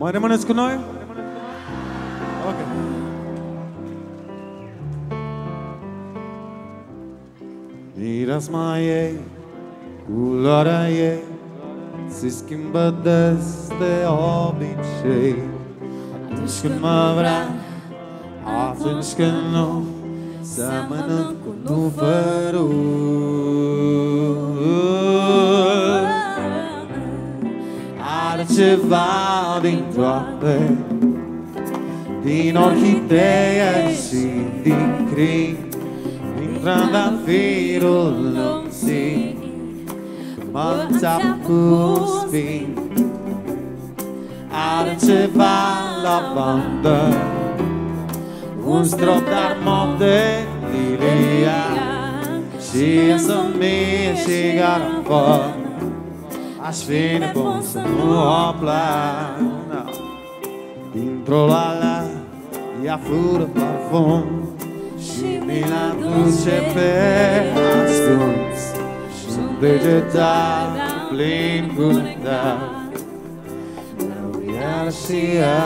Mai rămâneți cu noi? Ok. Mireasma ei, culoarea ei Se schimbă des de obicei Atunci când mă vrea, atunci când nu Seamănă din toate Din orhidee și din crin Din trandafirul nopții Mă înțeapă cu spin Are ceva lavandă Un strop de de lilia Și însă mie și garafă Aș fi nebun să nu o plac Dintr-o lala ea fură parfum Și mi-l aduce pe ascuns. Și un degetar plin cu nectar Iar și ea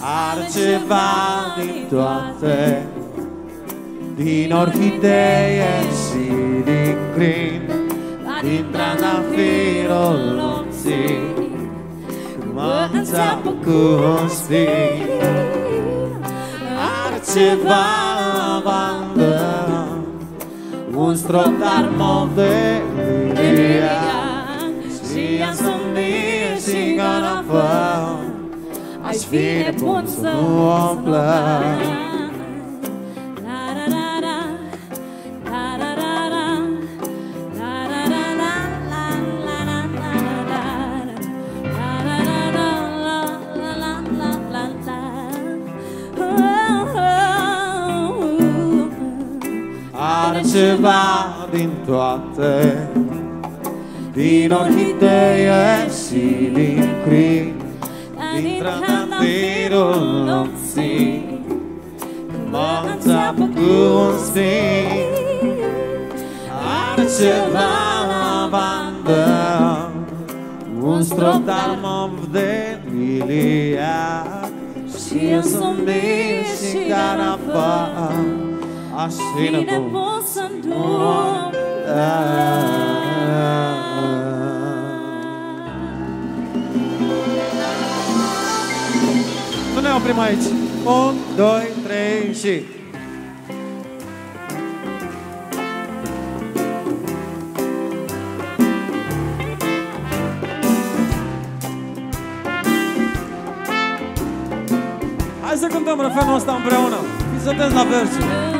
Are ceva din toate. din orhidee și din crin Din trandafirul nopții Mă înțeapă cu un spin Are ceva lavandă Un strop d'armov de lilia Și insomnie și garafă Aș fi nebun să nu o plac ceva din toate. Din orhidee și din crin Din trandafirul nopții. Mă înțeapă cu un spin Are ceva lavandă Un strop d'almov de liliac Și un somnit și garafă Aș fi nebun să nu Nu ne oprim aici. 1, 2, 3 și... Hai să cântăm refrenul ăsta împreună. Fiți atenți la versuri.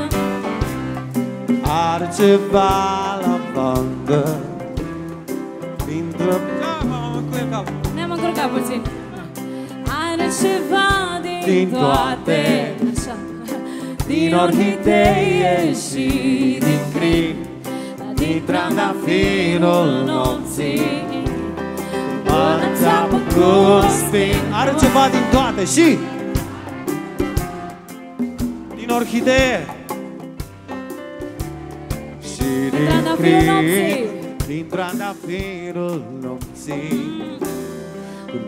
Are ceva lavandă Dintr-o... Da, mă, mă, cu capul. Ne-am încurcat puțin. Are ceva din, Din toate. toate. Așa. Din orhidee și din crin Din trandafirul nopții Mă înțeapă cu un spin Are ceva din toate și Din orhidee din trandafirul crin nopții. Din trandafirul nopții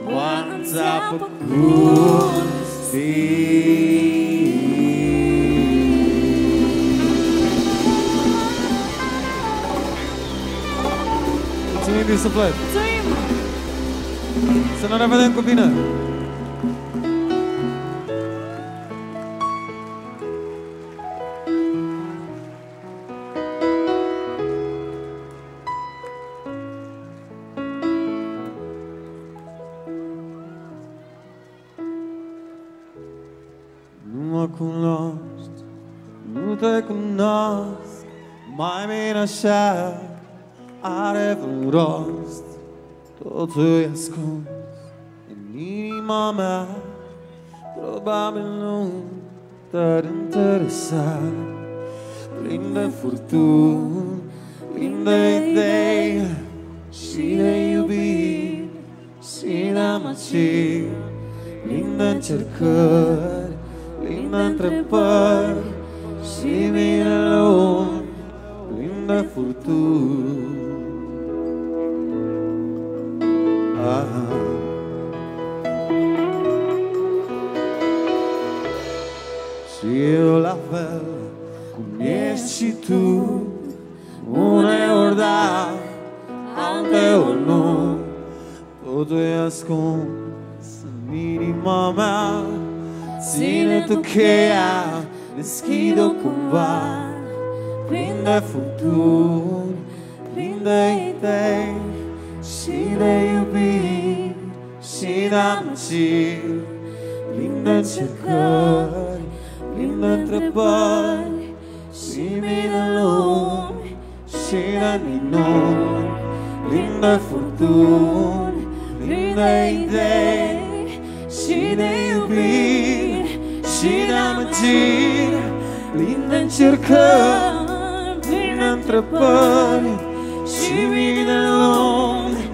Mă înțeapă cu un spin Mulțumim din suflet! Mulțumim! Să ne revedem cu bine! Mai bine așa are vreun rost Totul e ascuns în inima mea. Probabil nu te-ar interesa. Plin de furtuni, plin de idei Și de iubiri și de amăciri. Plin de încercări, plin de întrebări Și mine luni, plin de furtuni ah. Și eu la fel cum ești și tu Uneori da, alteori nu Totul e ascuns în inima mea Ține tu cheia, deschid-o cumva Plin de furtuni, plin de idei Și de iubiri și de amăciri Plin de încercări, plin de întrebări Și mii de lumi și de minuni Plin de furtuni, plin de idei Și de iubiri și de amăgiri. Plin de încercări, plin de întrebări Și mii de lumi,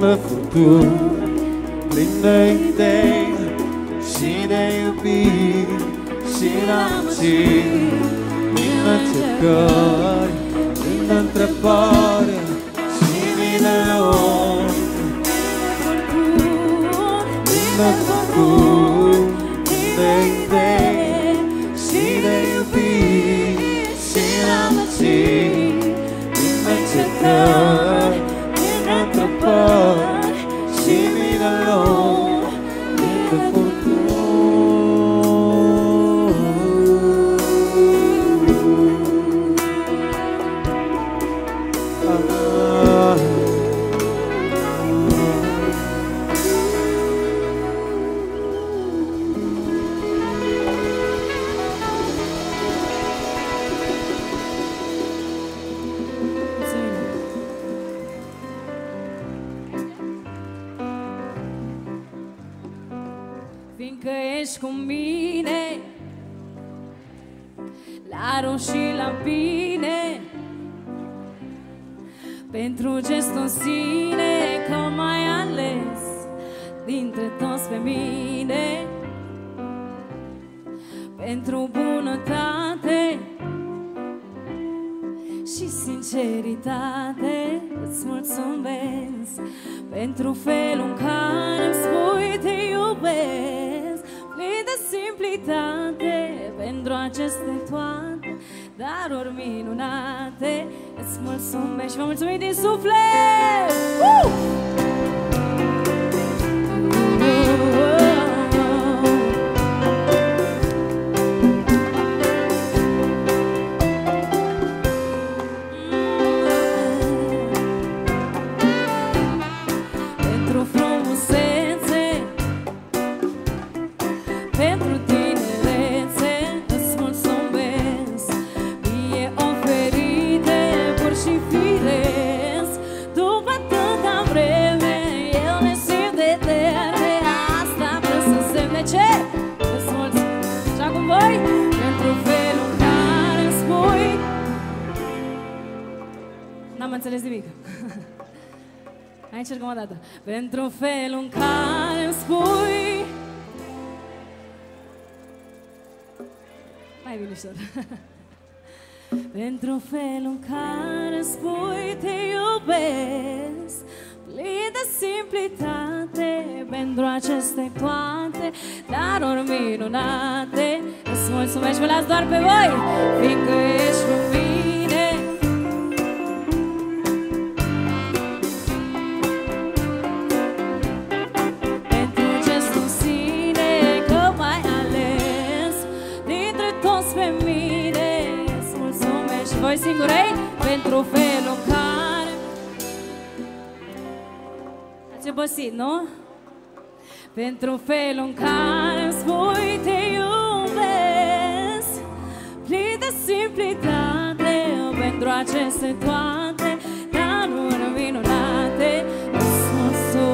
Plin de furtuni, plin de idei Și de iubiri și de amăciri Plin de încercări, plin de întrebări Și mii de întrebări Îți mulțumesc și vă mulțumim din suflet! Uh! Pentru frumusețe Pentru încercăm o dată. Pentru felul în care îmi spui Mai bine ușor. Pentru felul în care spui te iubesc Plin de simplitate Pentru aceste toate Daruri minunate Îți mulțumesc și vă las doar pe voi Fiindcă ești cu mine mulțumesc și voi singurei Pentru felul în care Ați obosit, nu? Pentru felul în care îmi spui te iubesc Plin de simplitate Pentru aceste toate Daruri minunate Îți mulțumesc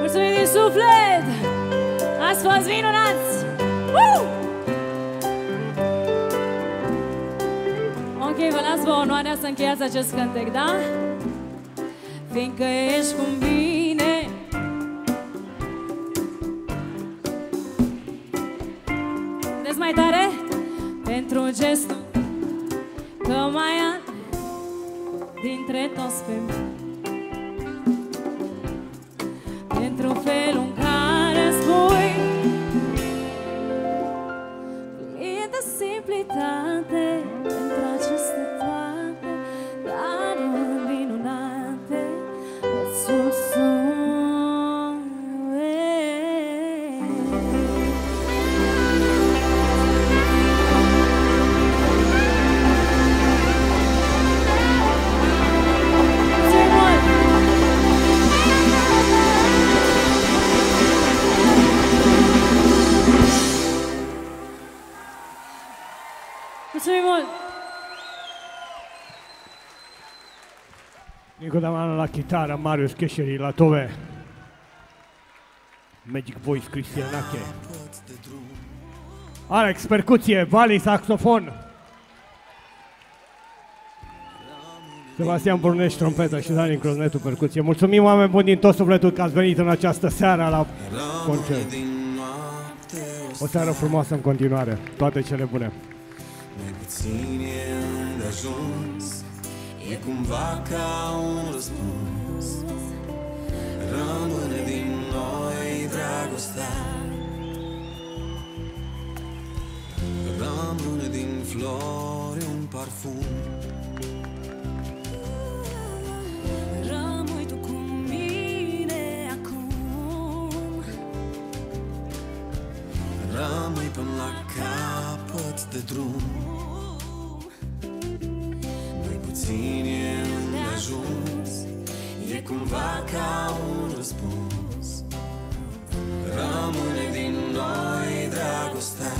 Mulțumim din suflet Ați fost minunați Ok, vă las vă onoarea să încheiați acest cântec, da? Fiindcă ești cu mine Deci mai tare? Pentru gestul Că mai am Dintre toți pe mine Pentru felul în care spui Plin de simplitate Mulțumim mult! Nico Damano la chitară, Marius Cheșeri la tove. Magic Voice, Cristian Ache. Alex, percuție, Vali, saxofon. Sebastian Burnești, trompetă și Dani Croznetu, percuție. Mulțumim, oameni buni din tot sufletul că ați venit în această seară la concert. din noapte o O seară frumoasă în continuare. Toate cele bune. Mai puțin e îndeajuns E cumva ca un răspuns. Rămâne din noi dragostea. Rămâne din flori un parfum. Rămâi tu cu Rămâi până la capăt de drum. Mai puțin e ajuns E cumva ca un răspuns. Rămâne din noi dragostea.